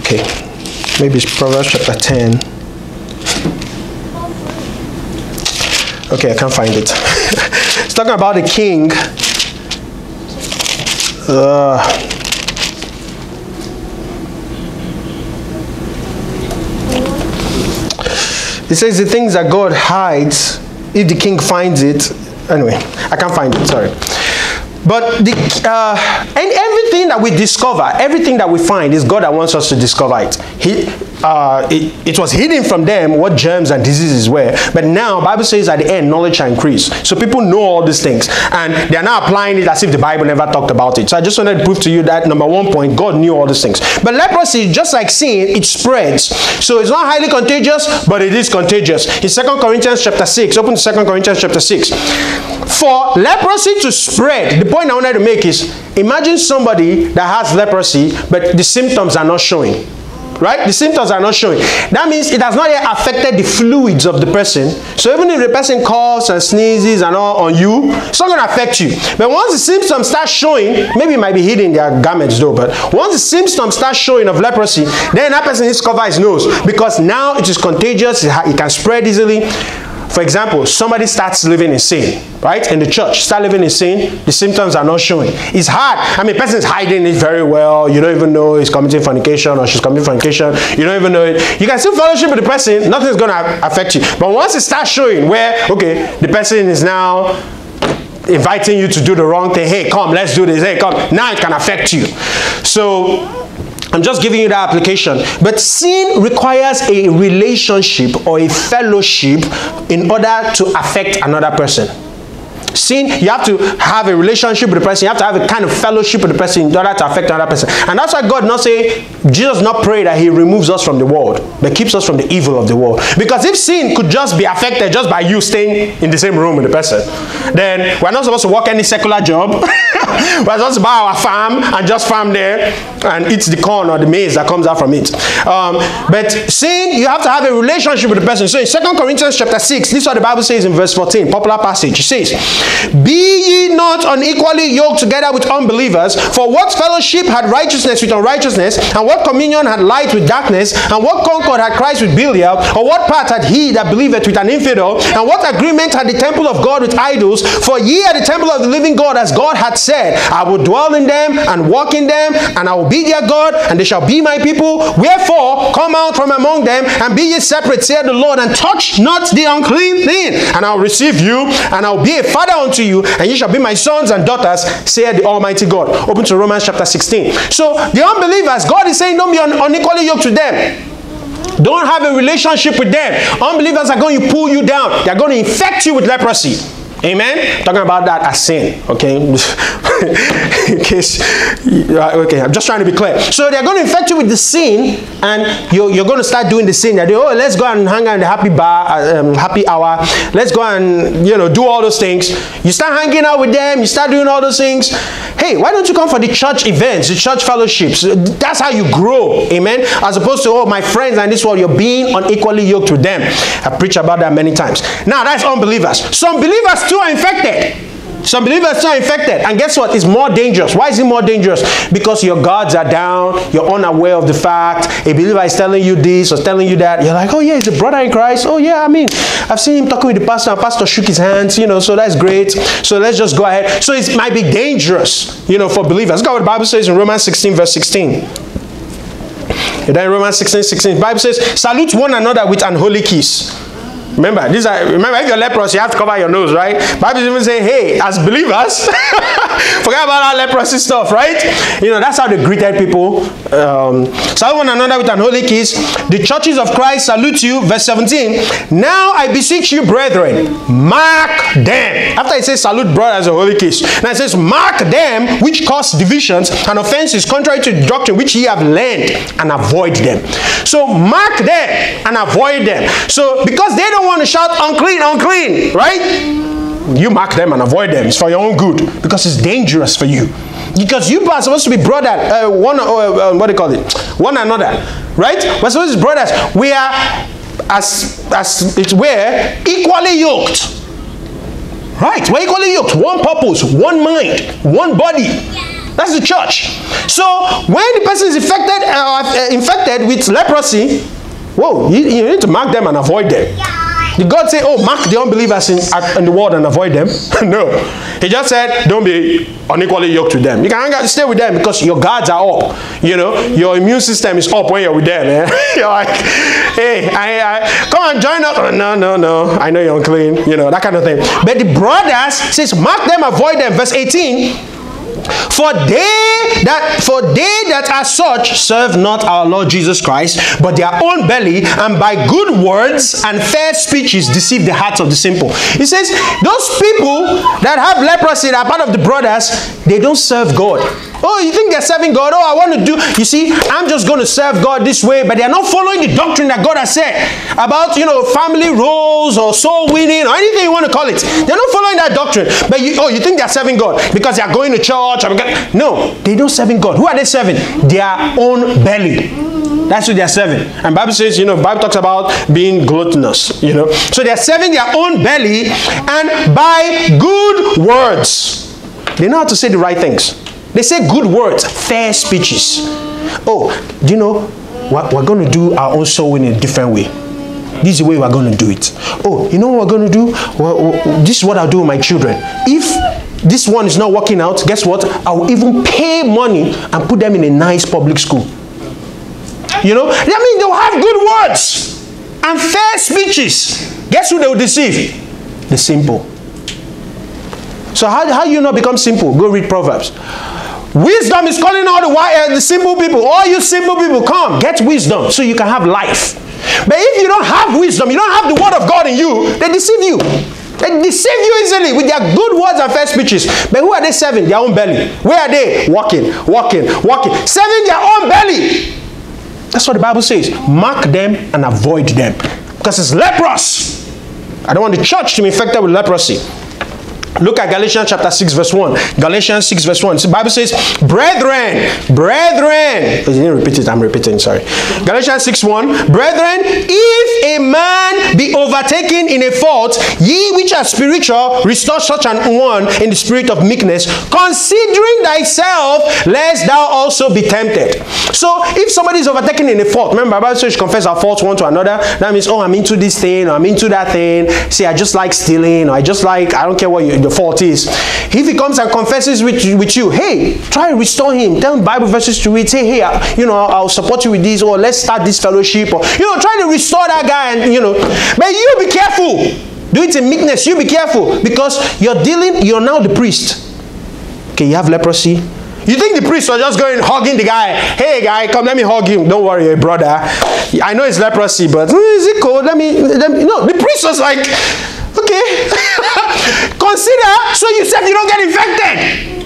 Okay. Maybe it's Proverbs chapter 10. Okay, I can't find it. it's talking about the king. Uh, it says the things that God hides, if the king finds it, anyway, I can't find it, sorry. But the, uh, and everything that we discover, everything that we find is God that wants us to discover it. He, uh, it, it was hidden from them what germs and diseases were. But now, Bible says at the end, knowledge shall increase. So people know all these things, and they are now applying it as if the Bible never talked about it. So I just wanted to prove to you that number one point, God knew all these things. But leprosy, just like sin, it spreads. So it's not highly contagious, but it is contagious. In Second Corinthians chapter 6, open to 2 Corinthians chapter 6. For leprosy to spread, the point I wanted to make is imagine somebody that has leprosy, but the symptoms are not showing right? The symptoms are not showing. That means it has not yet affected the fluids of the person. So even if the person coughs and sneezes and all on you, it's not going to affect you. But once the symptoms start showing, maybe it might be hidden in their garments though, but once the symptoms start showing of leprosy, then that person needs to cover his nose because now it is contagious, it can spread easily. For example, somebody starts living in sin, right? In the church, start living in sin, the symptoms are not showing. It's hard. I mean, person is hiding it very well. You don't even know he's committing fornication or she's committing fornication. You don't even know it. You can still fellowship with the person, nothing's going to affect you. But once it starts showing where, okay, the person is now inviting you to do the wrong thing. Hey, come, let's do this. Hey, come. Now it can affect you. So I'm just giving you that application. But sin requires a relationship or a fellowship in order to affect another person. Sin, you have to have a relationship with the person. You have to have a kind of fellowship with the person in order to affect another person. And that's why God not say, Jesus not pray that he removes us from the world, but keeps us from the evil of the world. Because if sin could just be affected just by you staying in the same room with the person, then we're not supposed to work any secular job. we're to buy our farm and just farm there and eat the corn or the maize that comes out from it. Um, but sin, you have to have a relationship with the person. So in 2 Corinthians chapter 6, this is what the Bible says in verse 14, popular passage. It says, be ye not unequally yoked together with unbelievers, for what fellowship had righteousness with unrighteousness, and what communion had light with darkness, and what concord had Christ with Belial, or what part had he that believeth with an infidel, and what agreement had the temple of God with idols? For ye are the temple of the living God, as God had said, I will dwell in them and walk in them, and I will be their God, and they shall be my people. Wherefore, come out from among them, and be ye separate, saith the Lord, and touch not the unclean thing, and I will receive you, and I will be a father unto you, and ye shall be my sons and daughters, saith the Almighty God. Open to Romans chapter 16. So the unbelievers, God is saying, don't be un- unequally yoked to them. Don't have a relationship with them. Unbelievers are going to pull you down. They're going to infect you with leprosy. Amen. Talking about that as sin. Okay. in case. Okay. I'm just trying to be clear. So they're going to infect you with the sin, and you're, you're going to start doing the sin. Oh, let's go and hang out in the happy bar, uh, um, happy hour. Let's go and you know do all those things. You start hanging out with them. You start doing all those things. Hey, why don't you come for the church events, the church fellowships? That's how you grow. Amen. As opposed to oh, my friends and this world, you're being unequally yoked to them. I preach about that many times. Now that's unbelievers. Some believers too are infected. Some believers are infected. And guess what? It's more dangerous. Why is it more dangerous? Because your guards are down. You're unaware of the fact. A believer is telling you this or telling you that. You're like, oh, yeah, he's a brother in Christ. Oh, yeah, I mean, I've seen him talking with the pastor. And pastor shook his hands, you know, so that's great. So let's just go ahead. So it might be dangerous, you know, for believers. Look at what the Bible says in Romans 16, verse 16. And then Romans 16, 16, the Bible says, salute one another with an holy kiss. Remember, these are remember if you're leprous, you have to cover your nose, right? Bible even say, hey, as believers, forget about our leprosy stuff, right? You know, that's how they greeted people. Um, salute one another with an holy kiss. The churches of Christ salute you. Verse 17. Now I beseech you, brethren, mark them. After it says salute brothers a holy kiss. Now it says, mark them which cause divisions and offenses contrary to the doctrine which ye have learned and avoid them. So mark them and avoid them. So because they don't want to shout unclean, unclean, right? You mark them and avoid them. It's for your own good because it's dangerous for you. Because you are supposed to be brother, uh, one, uh, uh, what do you call it? One another, right? We're supposed to be brothers. We are, as, as it's we're equally yoked. Right, we're equally yoked. One purpose, one mind, one body. That's the church. So when the person is infected, uh, infected with leprosy, whoa, you, you need to mark them and avoid them. Did God say, oh, mark the unbelievers in, in the world and avoid them? no. He just said, don't be unequally yoked with them. You can hang out, stay with them because your guards are up. You know, your immune system is up when you're with them. Eh? you're like, hey, I, I, come on, join. Oh, no, no, no. I know you're unclean. You know, that kind of thing. But the brothers says, mark them, avoid them. Verse 18. For they that for they that are such serve not our Lord Jesus Christ, but their own belly, and by good words and fair speeches deceive the hearts of the simple. He says, those people that have leprosy that are part of the brothers, they don't serve God. Oh, you think they're serving God? Oh, I want to do. You see, I'm just going to serve God this way, but they're not following the doctrine that God has said about, you know, family roles or soul winning or anything you want to call it. They're not following that doctrine. But you, oh, you think they're serving God because they're going to church? No, they don't serving God. Who are they serving? Their own belly. That's what they're serving. And Bible says, you know, Bible talks about being gluttonous, you know. So they're serving their own belly and by good words. They know how to say the right things. They say good words, fair speeches. Oh, do you know, we're, we're going to do our own soul winning a different way. This is the way we're going to do it. Oh, you know what we're going to do? Well, this is what I'll do with my children. If this one is not working out, guess what? I'll even pay money and put them in a nice public school. You know, that means they'll have good words and fair speeches. Guess who they will deceive? The simple. So how, how you not become simple? Go read Proverbs. Wisdom is calling all the, uh, the simple people. All you simple people, come, get wisdom so you can have life. But if you don't have wisdom, you don't have the word of God in you, they deceive you. They deceive you easily with their good words and fair speeches. But who are they serving? Their own belly. Where are they? Walking, walking, walking. Serving their own belly. That's what the Bible says. Mark them and avoid them. Because it's leprous. I don't want the church to be infected with leprosy. Look at Galatians chapter 6, verse 1. Galatians 6, verse 1. The Bible says, Brethren, brethren. Oh, you didn't repeat it, I'm repeating, sorry. Galatians 6, 1. Brethren, if a man be overtaken in a fault, ye which are spiritual, restore such an one in the spirit of meekness, considering thyself, lest thou also be tempted. So, if somebody is overtaken in a fault, remember, Bible says confess our faults one to another. That means, oh, I'm into this thing, or I'm into that thing. See, I just like stealing, or I just like, I don't care what you the fault is. If he comes and confesses with, with you, hey, try to restore him. Tell him Bible verses to read. Say, hey, uh, you know, I'll support you with this, or let's start this fellowship, or you know, try to restore that guy, and you know. But you be careful. Do it in meekness. You be careful because you're dealing. You're now the priest. Okay, you have leprosy. You think the priest was just going hugging the guy? Hey, guy, come, let me hug him. Don't worry, brother. I know it's leprosy, but is it cold? Let me, let me. No, the priest was like, Okay? Consider so you said you don't get infected.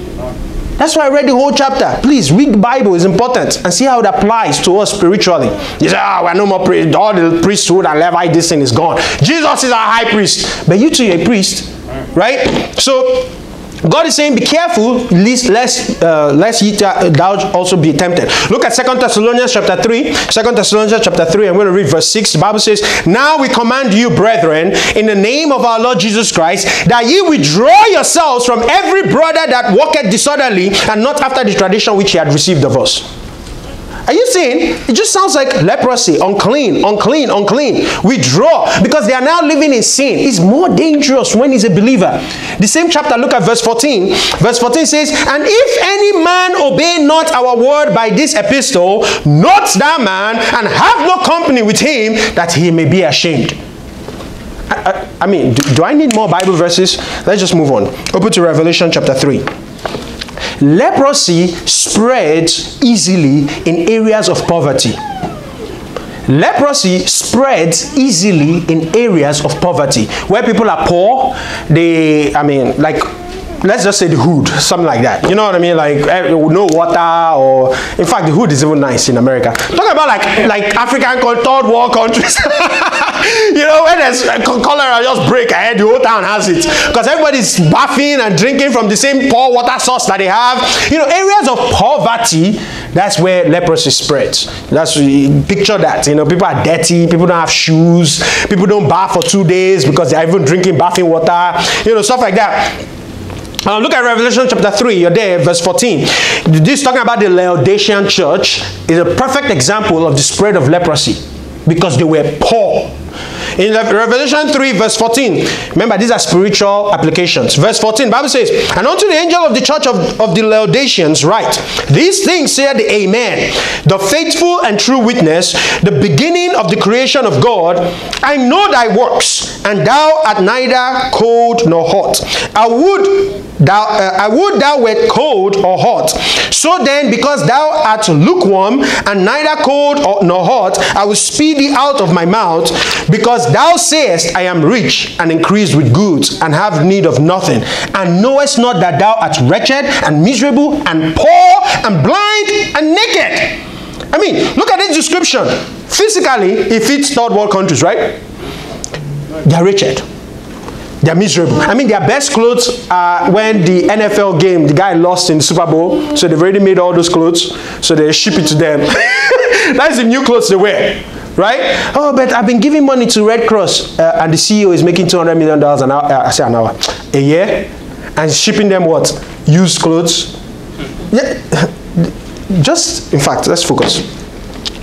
That's why I read the whole chapter. Please read the Bible, it's important, and see how it applies to us spiritually. You say, ah, oh, we're no more priest. All the priesthood and Levite, this thing is gone. Jesus is our high priest. But you too, are a priest. Right? So God is saying, be careful, lest, lest, uh, lest ye thou also be tempted. Look at Second Thessalonians chapter 3. 2 Thessalonians chapter 3, I'm going to read verse 6. The Bible says, Now we command you, brethren, in the name of our Lord Jesus Christ, that ye withdraw yourselves from every brother that walketh disorderly, and not after the tradition which he had received of us. Are you seeing? It just sounds like leprosy, unclean, unclean, unclean. Withdraw because they are now living in sin. It's more dangerous when he's a believer. The same chapter, look at verse 14. Verse 14 says, And if any man obey not our word by this epistle, note that man and have no company with him that he may be ashamed. I, I, I mean, do, do I need more Bible verses? Let's just move on. Open to Revelation chapter 3. Leprosy spreads easily in areas of poverty. Leprosy spreads easily in areas of poverty where people are poor. They, I mean, like let's just say the hood, something like that. You know what I mean? Like eh, no water, or in fact, the hood is even nice in America. Talking about like like African third world countries. you know, when there's cholera just break ahead, the whole town has it because everybody's bathing and drinking from the same poor water source that they have. You know, areas of poverty. That's where leprosy spreads. That's picture that. You know, people are dirty. People don't have shoes. People don't bath for two days because they're even drinking bathing water. You know, stuff like that. Uh, look at Revelation chapter 3, you're there, verse 14. This talking about the Laodicean church is a perfect example of the spread of leprosy because they were poor. In Revelation 3, verse 14, remember these are spiritual applications. Verse 14, Bible says, And unto the angel of the church of, of the Laodiceans write, These things said the Amen, the faithful and true witness, the beginning of the creation of God. I know thy works, and thou art neither cold nor hot. I would thou uh, I would thou wert cold or hot. So then, because thou art lukewarm and neither cold or, nor hot, I will speed thee out of my mouth, because thou sayest, I am rich and increased with goods, and have need of nothing, and knowest not that thou art wretched and miserable and poor and blind and naked. I mean, look at this description. Physically, it fits third world countries, right? They are wretched they're miserable. I mean, their best clothes are when the NFL game, the guy lost in the Super Bowl, so they've already made all those clothes, so they ship it to them. That's the new clothes they wear, right? Oh, but I've been giving money to Red Cross, uh, and the CEO is making $200 million an hour, uh, I say an hour, a year, and shipping them what? Used clothes. Yeah. Just, in fact, let's focus.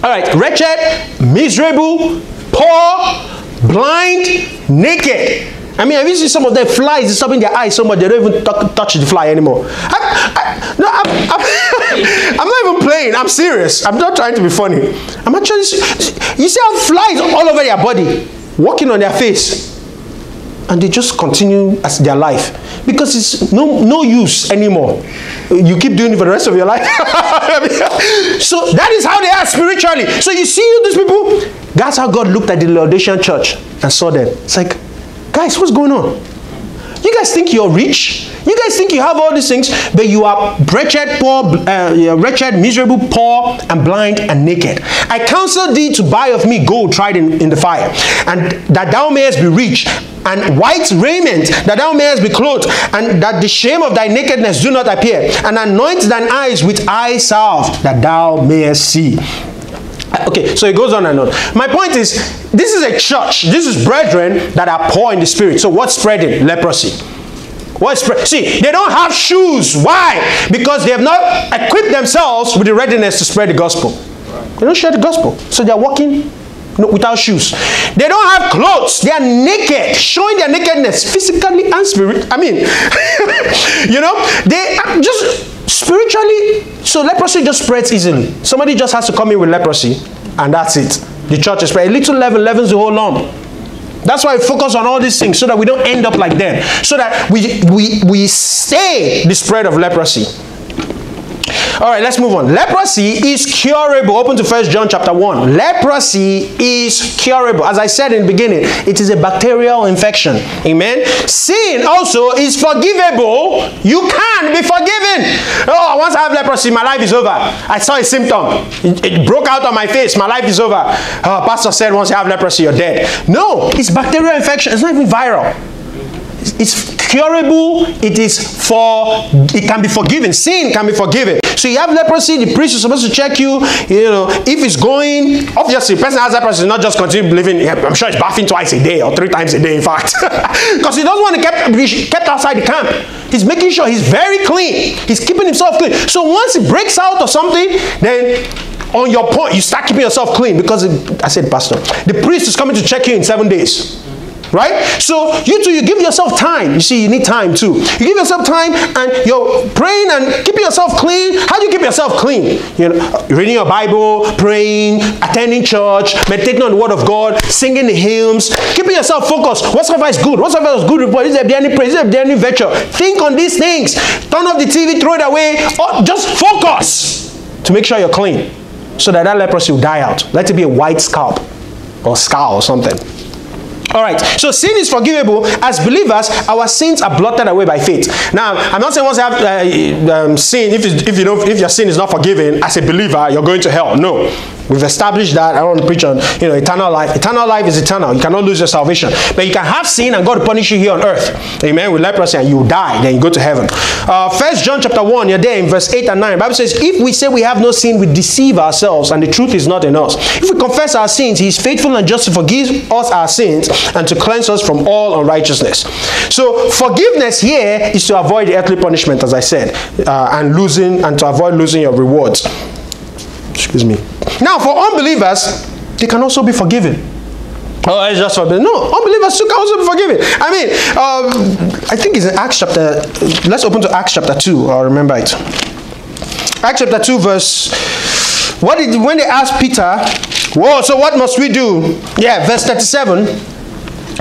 All right, wretched, miserable, poor, blind, naked. I mean, have you seen some of them flies stopping their eyes so much they don't even touch the fly anymore? I, I, no, I'm, I'm, I'm, not even playing. I'm serious. I'm not trying to be funny. I'm actually. You see how flies all over their body, walking on their face, and they just continue as their life because it's no no use anymore. You keep doing it for the rest of your life. so that is how they are spiritually. So you see these people. That's how God looked at the Laodicean church and saw them. It's like Guys, what's going on? You guys think you're rich? You guys think you have all these things, but you are wretched, poor, uh, wretched, miserable, poor, and blind and naked. I counsel thee to buy of me gold tried in, in the fire, and that thou mayest be rich, and white raiment, that thou mayest be clothed, and that the shame of thy nakedness do not appear, and anoint thine eyes with eye salve, that thou mayest see. Okay, so it goes on and on. My point is, this is a church. This is brethren that are poor in the spirit. So what's spreading? Leprosy. What's spread? See, they don't have shoes. Why? Because they have not equipped themselves with the readiness to spread the gospel. They don't share the gospel. So they're walking without shoes. They don't have clothes. They are naked, showing their nakedness physically and spirit. I mean, you know, they just Spiritually, so leprosy just spreads easily. Somebody just has to come in with leprosy, and that's it. The church is spread. A little level levels the whole lump. That's why I focus on all these things so that we don't end up like them. So that we we we stay the spread of leprosy. All right, let's move on. Leprosy is curable. Open to First John chapter 1. Leprosy is curable. As I said in the beginning, it is a bacterial infection. Amen. Sin also is forgivable. You can be forgiven. Oh, once I have leprosy, my life is over. I saw a symptom. It, it broke out on my face. My life is over. Oh, pastor said once you have leprosy, you're dead. No, it's bacterial infection. It's not even viral. It's curable. It is for, it can be forgiven. Sin can be forgiven. So you have leprosy, the priest is supposed to check you, you know, if it's going, obviously, person has leprosy, not just continue living, I'm sure it's bathing twice a day or three times a day, in fact. Because he doesn't want to kept, be kept outside the camp. He's making sure he's very clean. He's keeping himself clean. So once he breaks out or something, then on your point, you start keeping yourself clean because it, I said, Pastor, the priest is coming to check you in seven days. Right? So you too, you give yourself time. You see, you need time too. You give yourself time and you're praying and keeping yourself clean. How do you keep yourself clean? You know, reading your Bible, praying, attending church, meditating on the word of God, singing the hymns, keeping yourself focused. Whatsoever is good, whatsoever is good report, is there any praise, is there any virtue? Think on these things. Turn off the TV, throw it away, or just focus to make sure you're clean. So that that leprosy will die out. Let it be a white scalp or scar or something. All right, so sin is forgivable. As believers, our sins are blotted away by faith. Now, I'm not saying once you have uh, um, sin, if, if, you don't, if your sin is not forgiven, as a believer, you're going to hell. No. We've established that. I don't want to preach on, you know, eternal life. Eternal life is eternal. You cannot lose your salvation. But you can have sin and God punish you here on earth. Amen. With leprosy and you die, then you go to heaven. Uh, First John chapter 1, you're there in verse 8 and 9. Bible says, if we say we have no sin, we deceive ourselves and the truth is not in us. If we confess our sins, he is faithful and just to forgive us our sins and to cleanse us from all unrighteousness. So forgiveness here is to avoid earthly punishment, as I said, uh, and losing and to avoid losing your rewards. Excuse me. Now, for unbelievers, they can also be forgiven. Oh, it's just forbidden. No, unbelievers too can also be forgiven. I mean, um, I think it's in Acts chapter. Let's open to Acts chapter two. I'll remember it. Acts chapter two, verse. What did when they asked Peter? Whoa, so what must we do? Yeah, verse thirty-seven.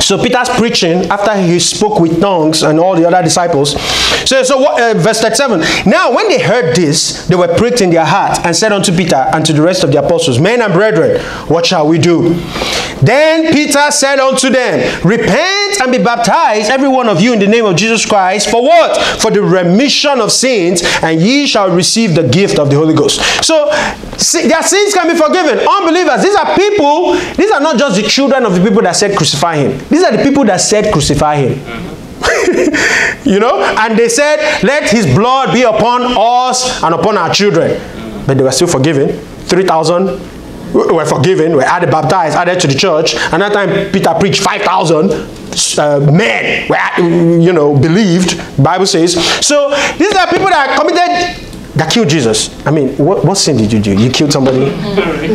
So Peter's preaching after he spoke with tongues and all the other disciples. So, so what, uh, verse 37. Now, when they heard this, they were pricked in their heart and said unto Peter and to the rest of the apostles, Men and brethren, what shall we do? Then Peter said unto them, Repent and be baptized, every one of you, in the name of Jesus Christ. For what? For the remission of sins, and ye shall receive the gift of the Holy Ghost. So their sins can be forgiven. Unbelievers, these are people, these are not just the children of the people that said crucify him. These are the people that said crucify him. you know, and they said, Let his blood be upon us and upon our children. But they were still forgiven. 3,000 were forgiven, were added, baptized, added to the church. And that time Peter preached 5,000 uh, men were, you know, believed, Bible says. So these are people that committed that killed Jesus. I mean, what, what sin did you do? You killed somebody?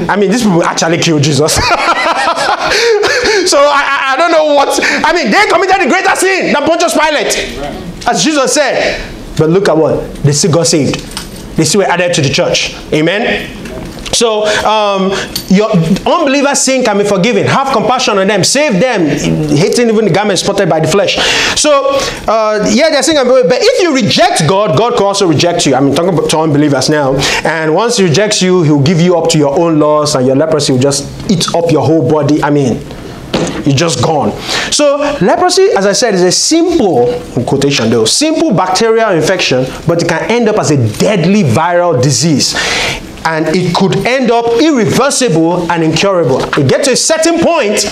I mean, these people actually killed Jesus. so I, I, don't know what. I mean, they committed the greater sin than Pontius Pilate, as Jesus said. But look at what they still got saved. They still were added to the church. Amen. So um, your unbeliever sin can be forgiven. Have compassion on them. Save them. Hating even the garment spotted by the flesh. So uh, yeah, they're saying, but if you reject God, God could also reject you. I mean, talking about to unbelievers now. And once he rejects you, he'll give you up to your own laws, and your leprosy will just eat up your whole body. I mean, you're just gone. So leprosy, as I said, is a simple, quotation though, simple bacterial infection, but it can end up as a deadly viral disease and it could end up irreversible and incurable. It gets to a certain point,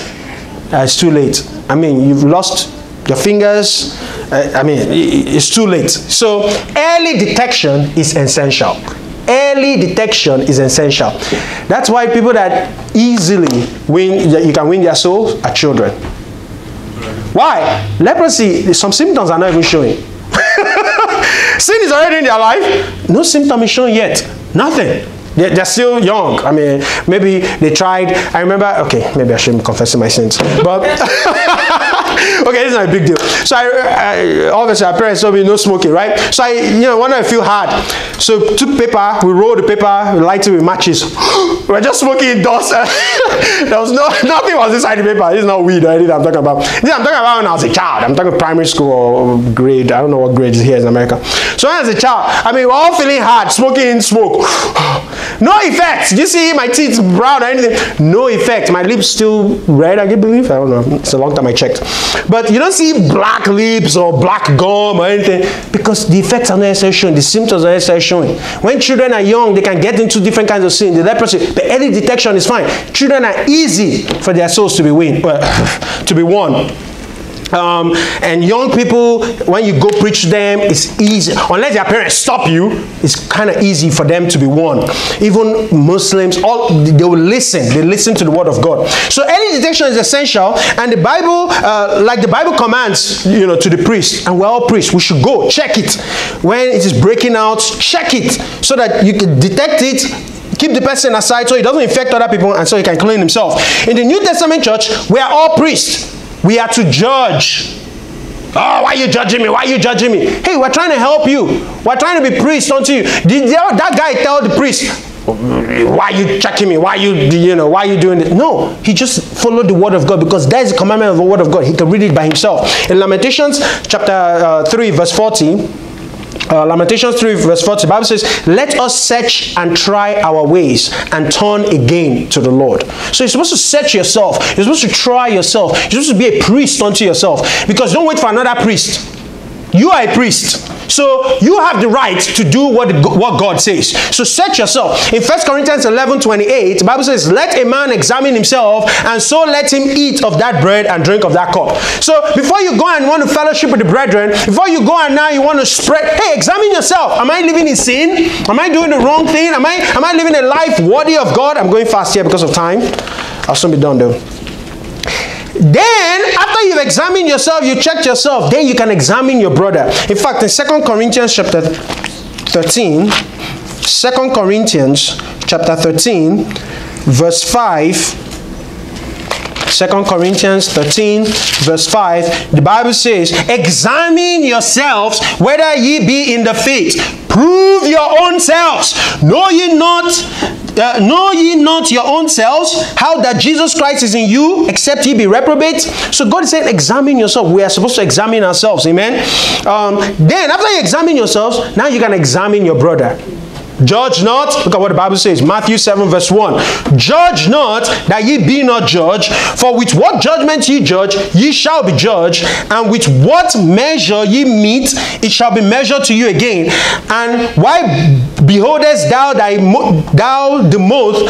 uh, it's too late. I mean, you've lost your fingers. Uh, I mean, it's too late. So early detection is essential. Early detection is essential. That's why people that easily win, you can win their souls are children. Why? Leprosy, some symptoms are not even showing. Sin is already in their life. No symptom is showing yet. Nothing. They're, they're still young. I mean, maybe they tried. I remember, okay, maybe I shouldn't confess my sins. But, okay, this is not a big deal. So, I, I, obviously, our parents told me no smoking, right? So, I, you know, when I feel hard, so took paper, we rolled the paper, we lighted it with matches. We're just smoking dust. there was no, nothing was inside the paper. Is not weed or anything I'm talking about. This I'm talking about when I was a child. I'm talking primary school or grade. I don't know what grade is here in America. So, when I was a child, I mean, we're all feeling hard, smoking in smoke. No effect. You see my teeth brown or anything? No effect. My lips still red, I can believe. I don't know. It's a long time I checked. But you don't see black lips or black gum or anything because the effects are not necessarily showing. The symptoms are necessarily showing. When children are young, they can get into different kinds of sin. The leprosy, but early detection is fine. Children are easy for their souls to be win, well, to be won. Um, and young people, when you go preach them, it's easy. Unless their parents stop you, it's kind of easy for them to be won. Even Muslims, all they will listen. They listen to the word of God. So early detection is essential, and the Bible, uh, like the Bible commands, you know, to the priest, and we're all priests. We should go check it when it is breaking out. Check it so that you can detect it keep the person aside so he doesn't infect other people and so he can clean himself. In the New Testament church, we are all priests. We are to judge. Oh, why are you judging me? Why are you judging me? Hey, we're trying to help you. We're trying to be priests unto you. Did that guy tell the priest, why are you checking me? Why are you, you know, why are you doing it? No, he just followed the word of God because that is the commandment of the word of God. He can read it by himself. In Lamentations chapter uh, 3, verse 40, uh, Lamentations 3 verse 40, Bible says, Let us search and try our ways and turn again to the Lord. So you're supposed to search yourself. You're supposed to try yourself. You're supposed to be a priest unto yourself. Because don't wait for another priest. You are a priest. So you have the right to do what, what God says. So set yourself. In 1 Corinthians 11 28, the Bible says, Let a man examine himself, and so let him eat of that bread and drink of that cup. So before you go and want to fellowship with the brethren, before you go and now you want to spread, hey, examine yourself. Am I living in sin? Am I doing the wrong thing? Am I am I living a life worthy of God? I'm going fast here because of time. I'll soon be done though. Then, after you've examined yourself, you checked yourself, then you can examine your brother. In fact, in Second Corinthians chapter 13, 2 Corinthians chapter 13, verse 5, Second Corinthians 13, verse 5, the Bible says, Examine yourselves whether ye be in the faith. Prove your own selves. Know ye not uh, know ye not your own selves how that Jesus Christ is in you, except ye be reprobate? So God is saying, examine yourself. We are supposed to examine ourselves. Amen. Um, then after you examine yourselves, now you can examine your brother. Judge not. Look at what the Bible says. Matthew 7, verse 1. Judge not that ye be not judged, for with what judgment ye judge, ye shall be judged, and with what measure ye meet, it shall be measured to you again. And why beholdest thou thy thou the mote,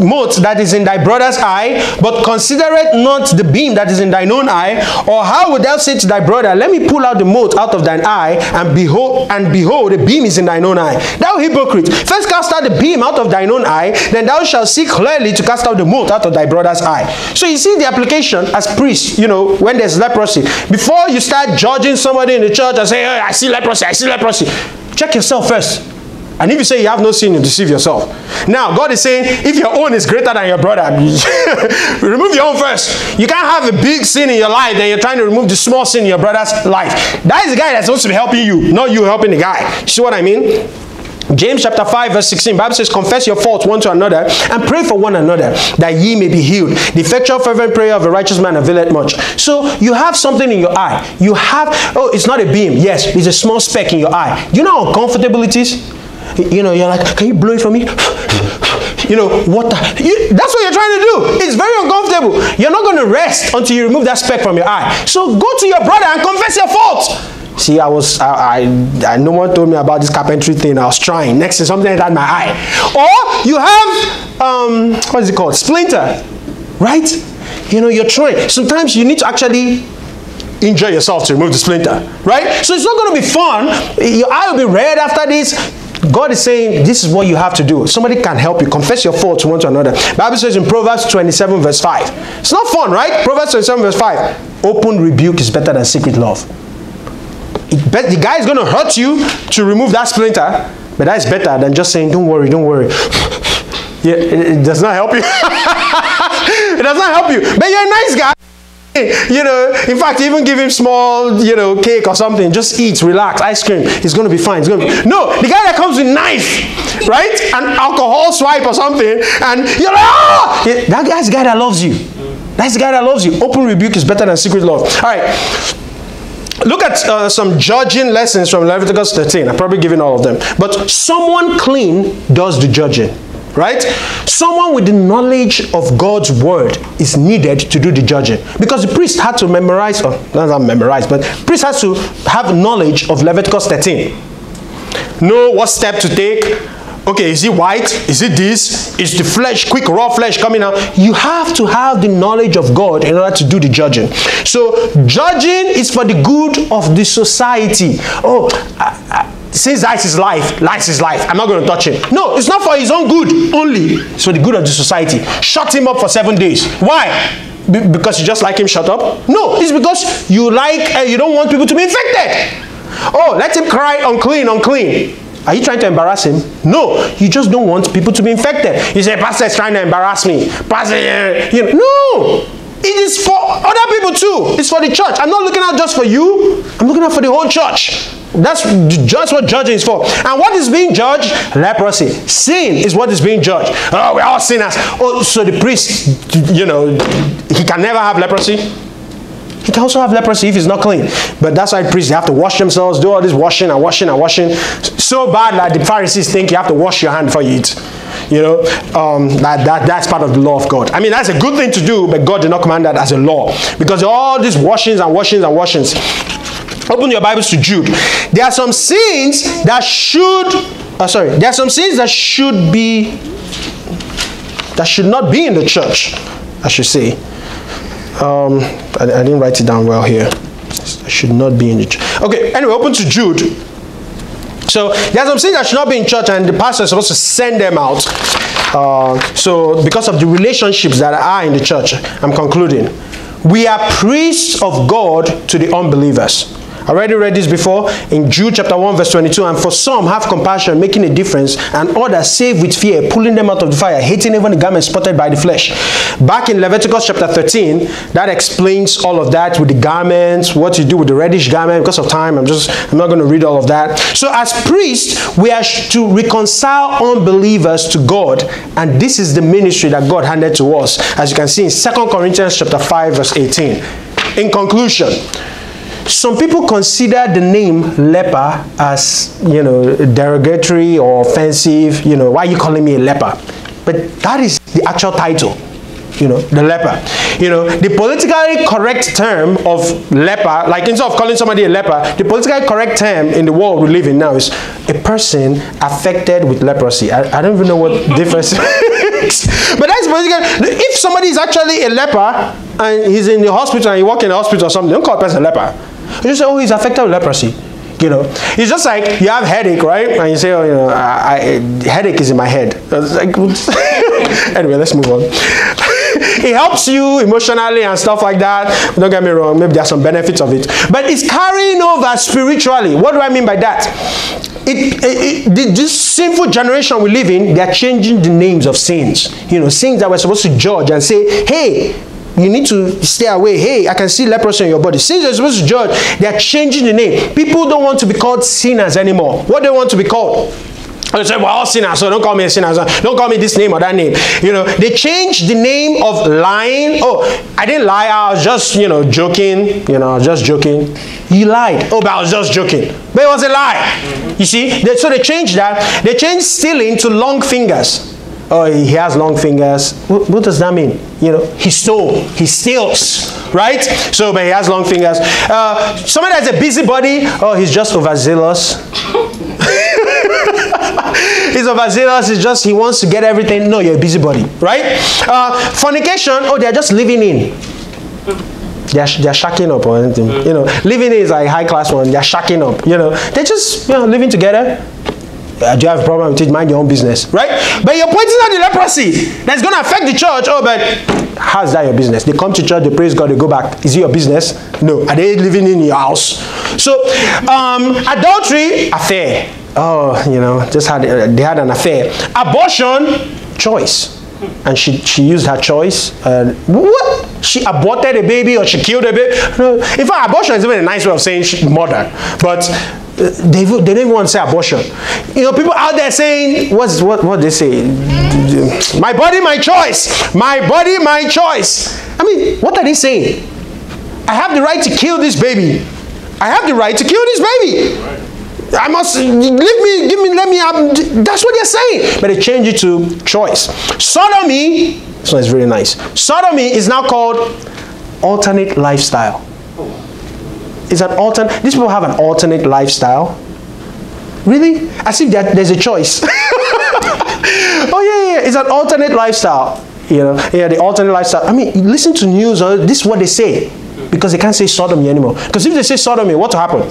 mote that is in thy brother's eye, but considereth not the beam that is in thine own eye? Or how would thou say to thy brother, Let me pull out the mote out of thine eye, and behold, and behold, the beam is in thine own eye? Thou hypocrite, First cast out the beam out of thine own eye, then thou shalt see clearly to cast out the mote out of thy brother's eye. So you see the application as priest, you know, when there's leprosy. Before you start judging somebody in the church and say, hey, I see leprosy, I see leprosy, check yourself first. And if you say you have no sin, you deceive yourself. Now, God is saying, if your own is greater than your brother, remove your own first. You can't have a big sin in your life, then you're trying to remove the small sin in your brother's life. That is the guy that's supposed to be helping you, not you helping the guy. See what I mean? James chapter 5 verse 16 Bible says confess your faults one to another and pray for one another that ye may be healed. The effectual fervent prayer of a righteous man availeth much. So you have something in your eye. You have oh it's not a beam. Yes, it's a small speck in your eye. You know how uncomfortable it is? You know, you're like, can you blow it for me? you know, water. You, that's what you're trying to do. It's very uncomfortable. You're not going to rest until you remove that speck from your eye. So go to your brother and confess your faults. See, I was, I, I, I, no one told me about this carpentry thing. I was trying. Next to something that my eye. Or you have, um, what is it called? Splinter, right? You know, you're trying. Sometimes you need to actually injure yourself to remove the splinter, right? So it's not going to be fun. Your eye will be red after this. God is saying this is what you have to do. Somebody can help you. Confess your faults one to another. Bible says in Proverbs 27 verse 5. It's not fun, right? Proverbs 27 verse 5. Open rebuke is better than secret love the guy is going to hurt you to remove that splinter, but that's better than just saying, don't worry, don't worry. yeah, it, it does not help you. it does not help you. But you're a nice guy. You know in fact even give him small you know cake or something. Just eat relax ice cream. It's going to be fine. Going to be no the guy that comes with knife right? An alcohol swipe or something and you're like ah! That guy's the guy that loves you. That's the guy that loves you. Open rebuke is better than secret love. All right Look at uh, some judging lessons from Leviticus 13. I'm probably giving all of them. But someone clean does the judging, right? Someone with the knowledge of God's word is needed to do the judging. Because the priest had to memorize, or not memorize, but priest has to have knowledge of Leviticus 13. Know what step to take, okay, is it white? Is it this? Is the flesh, quick raw flesh coming out? You have to have the knowledge of God in order to do the judging. So, judging is for the good of the society. Oh, I, I, since that's his life, that's his life. I'm not going to touch him. No, it's not for his own good only. It's for the good of the society. Shut him up for seven days. Why? Be because you just like him shut up? No, it's because you like, uh, you don't want people to be infected. Oh, let him cry unclean, unclean. Are you trying to embarrass him? No, you just don't want people to be infected. You say, Pastor is trying to embarrass me. Pastor, you know, no. It is for other people too. It's for the church. I'm not looking out just for you. I'm looking out for the whole church. That's just what judging is for. And what is being judged? Leprosy. Sin is what is being judged. Oh, we're all sinners. Oh, so the priest, you know, he can never have leprosy. He can also have leprosy if he's not clean. But that's why priests they have to wash themselves, do all this washing and washing and washing. So bad that the Pharisees think you have to wash your hand before you eat. You know, um, that, that, that's part of the law of God. I mean, that's a good thing to do, but God did not command that as a law. Because all these washings and washings and washings. Open your Bibles to Jude. There are some sins that should, uh, sorry, there are some sins that should be, that should not be in the church, I should say. Um, I, I, didn't write it down well here. I should not be in the church. Okay, anyway, open to Jude. So there's some things that should not be in church, and the pastor is supposed to send them out. Uh, so because of the relationships that are in the church, I'm concluding. We are priests of God to the unbelievers. I already read this before in Jude chapter 1, verse 22. And for some have compassion, making a difference, and others save with fear, pulling them out of the fire, hating even the garment spotted by the flesh. Back in Leviticus chapter 13, that explains all of that with the garments, what you do with the reddish garment. Because of time, I'm just I'm not going to read all of that. So as priests, we are to reconcile unbelievers to God, and this is the ministry that God handed to us, as you can see in Second Corinthians chapter 5, verse 18. In conclusion, some people consider the name leper as you know derogatory or offensive you know why are you calling me a leper? But that is the actual title you know the leper. You know the politically correct term of leper like instead of calling somebody a leper the politically correct term in the world we live in now is a person affected with leprosy. I, I don't even know what difference but that's politically if somebody is actually a leper and he's in the hospital and you walk in the hospital or something don't call a person a leper you say, oh, he's affected with leprosy. You know, it's just like you have headache, right? And you say, oh, you know, I, I, headache is in my head. Like, anyway, let's move on. it helps you emotionally and stuff like that. Don't get me wrong, maybe there's some benefits of it. But it's carrying over spiritually. What do I mean by that? It, it, it, this sinful generation we live in, they are changing the names of sins. You know, sins that we're supposed to judge and say, hey, you need to stay away. Hey, I can see leprosy in your body. Since you're supposed to judge, they are changing the name. People don't want to be called sinners anymore. What do they want to be called? They say, well, all sinners, so don't call me a sinner. Don't call me this name or that name. You know, they changed the name of lying. Oh, I didn't lie. I was just, you know, joking. You know, just joking. You lied. Oh, but I was just joking. But it was a lie. You see? They, so they changed that. They changed stealing to long fingers oh, he has long fingers. What, what, does that mean? You know, he stole, he steals, right? So, but he has long fingers. Uh, somebody that's a busybody, oh, he's just overzealous. he's overzealous. He's just he wants to get everything. No, you're a busybody, right? Uh, fornication. Oh, they're just living in. They're, they're shacking up or anything. You know, living in is like high class one. They're shacking up. You know, they're just you know living together uh, do you have a problem with it? Mind your own business, right? But you're pointing out the leprosy that's going to affect the church. Oh, but how's that your business? They come to church, they praise God, they go back. Is it your business? No. Are they living in your house? So, um, adultery, affair. Oh, you know, just had uh, they had an affair. Abortion, choice. And she, she used her choice. Uh, what? She aborted a baby or she killed a baby? No. In fact, abortion is even a nice way of saying she, murder. But they, they don't even want to say abortion. You know, people out there saying, what's, what, what they say? My body, my choice. My body, my choice. I mean, what are they saying? I have the right to kill this baby. I have the right to kill this baby. I must leave me, give me, let me have. That's what they're saying. But they change it to choice. Sodomy, this one is really nice. Sodomy is now called alternate lifestyle is an alternate. These people have an alternate lifestyle. Really? As if there's a choice. oh yeah, yeah, it's an alternate lifestyle. You know, yeah, the alternate lifestyle. I mean, listen to news. Or this is what they say because they can't say sodomy anymore. Because if they say sodomy, what will happen?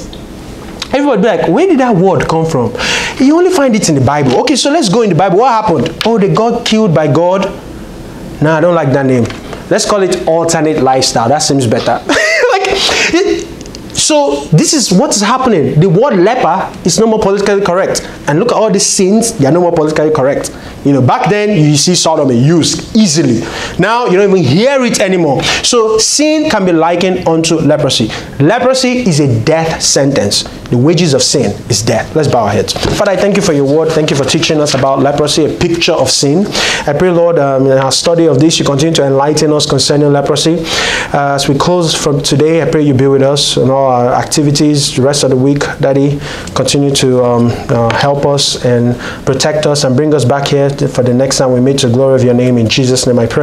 Everybody be like, where did that word come from? You only find it in the Bible. Okay, so let's go in the Bible. What happened? Oh, they got killed by God. No, I don't like that name. Let's call it alternate lifestyle. That seems better. like, it, so this is what is happening. The word leper is no more politically correct. And look at all these sins, they are no more politically correct. You know, back then you see sodomy used easily. Now you don't even hear it anymore. So sin can be likened unto leprosy. Leprosy is a death sentence. The wages of sin is death. Let's bow our heads. Father, I thank you for your word. Thank you for teaching us about leprosy, a picture of sin. I pray, Lord, um, in our study of this, you continue to enlighten us concerning leprosy. Uh, as we close from today, I pray you be with us in all our activities the rest of the week, Daddy. Continue to um, uh, help us and protect us and bring us back here for the next time we meet to the glory of your name. In Jesus' name I pray.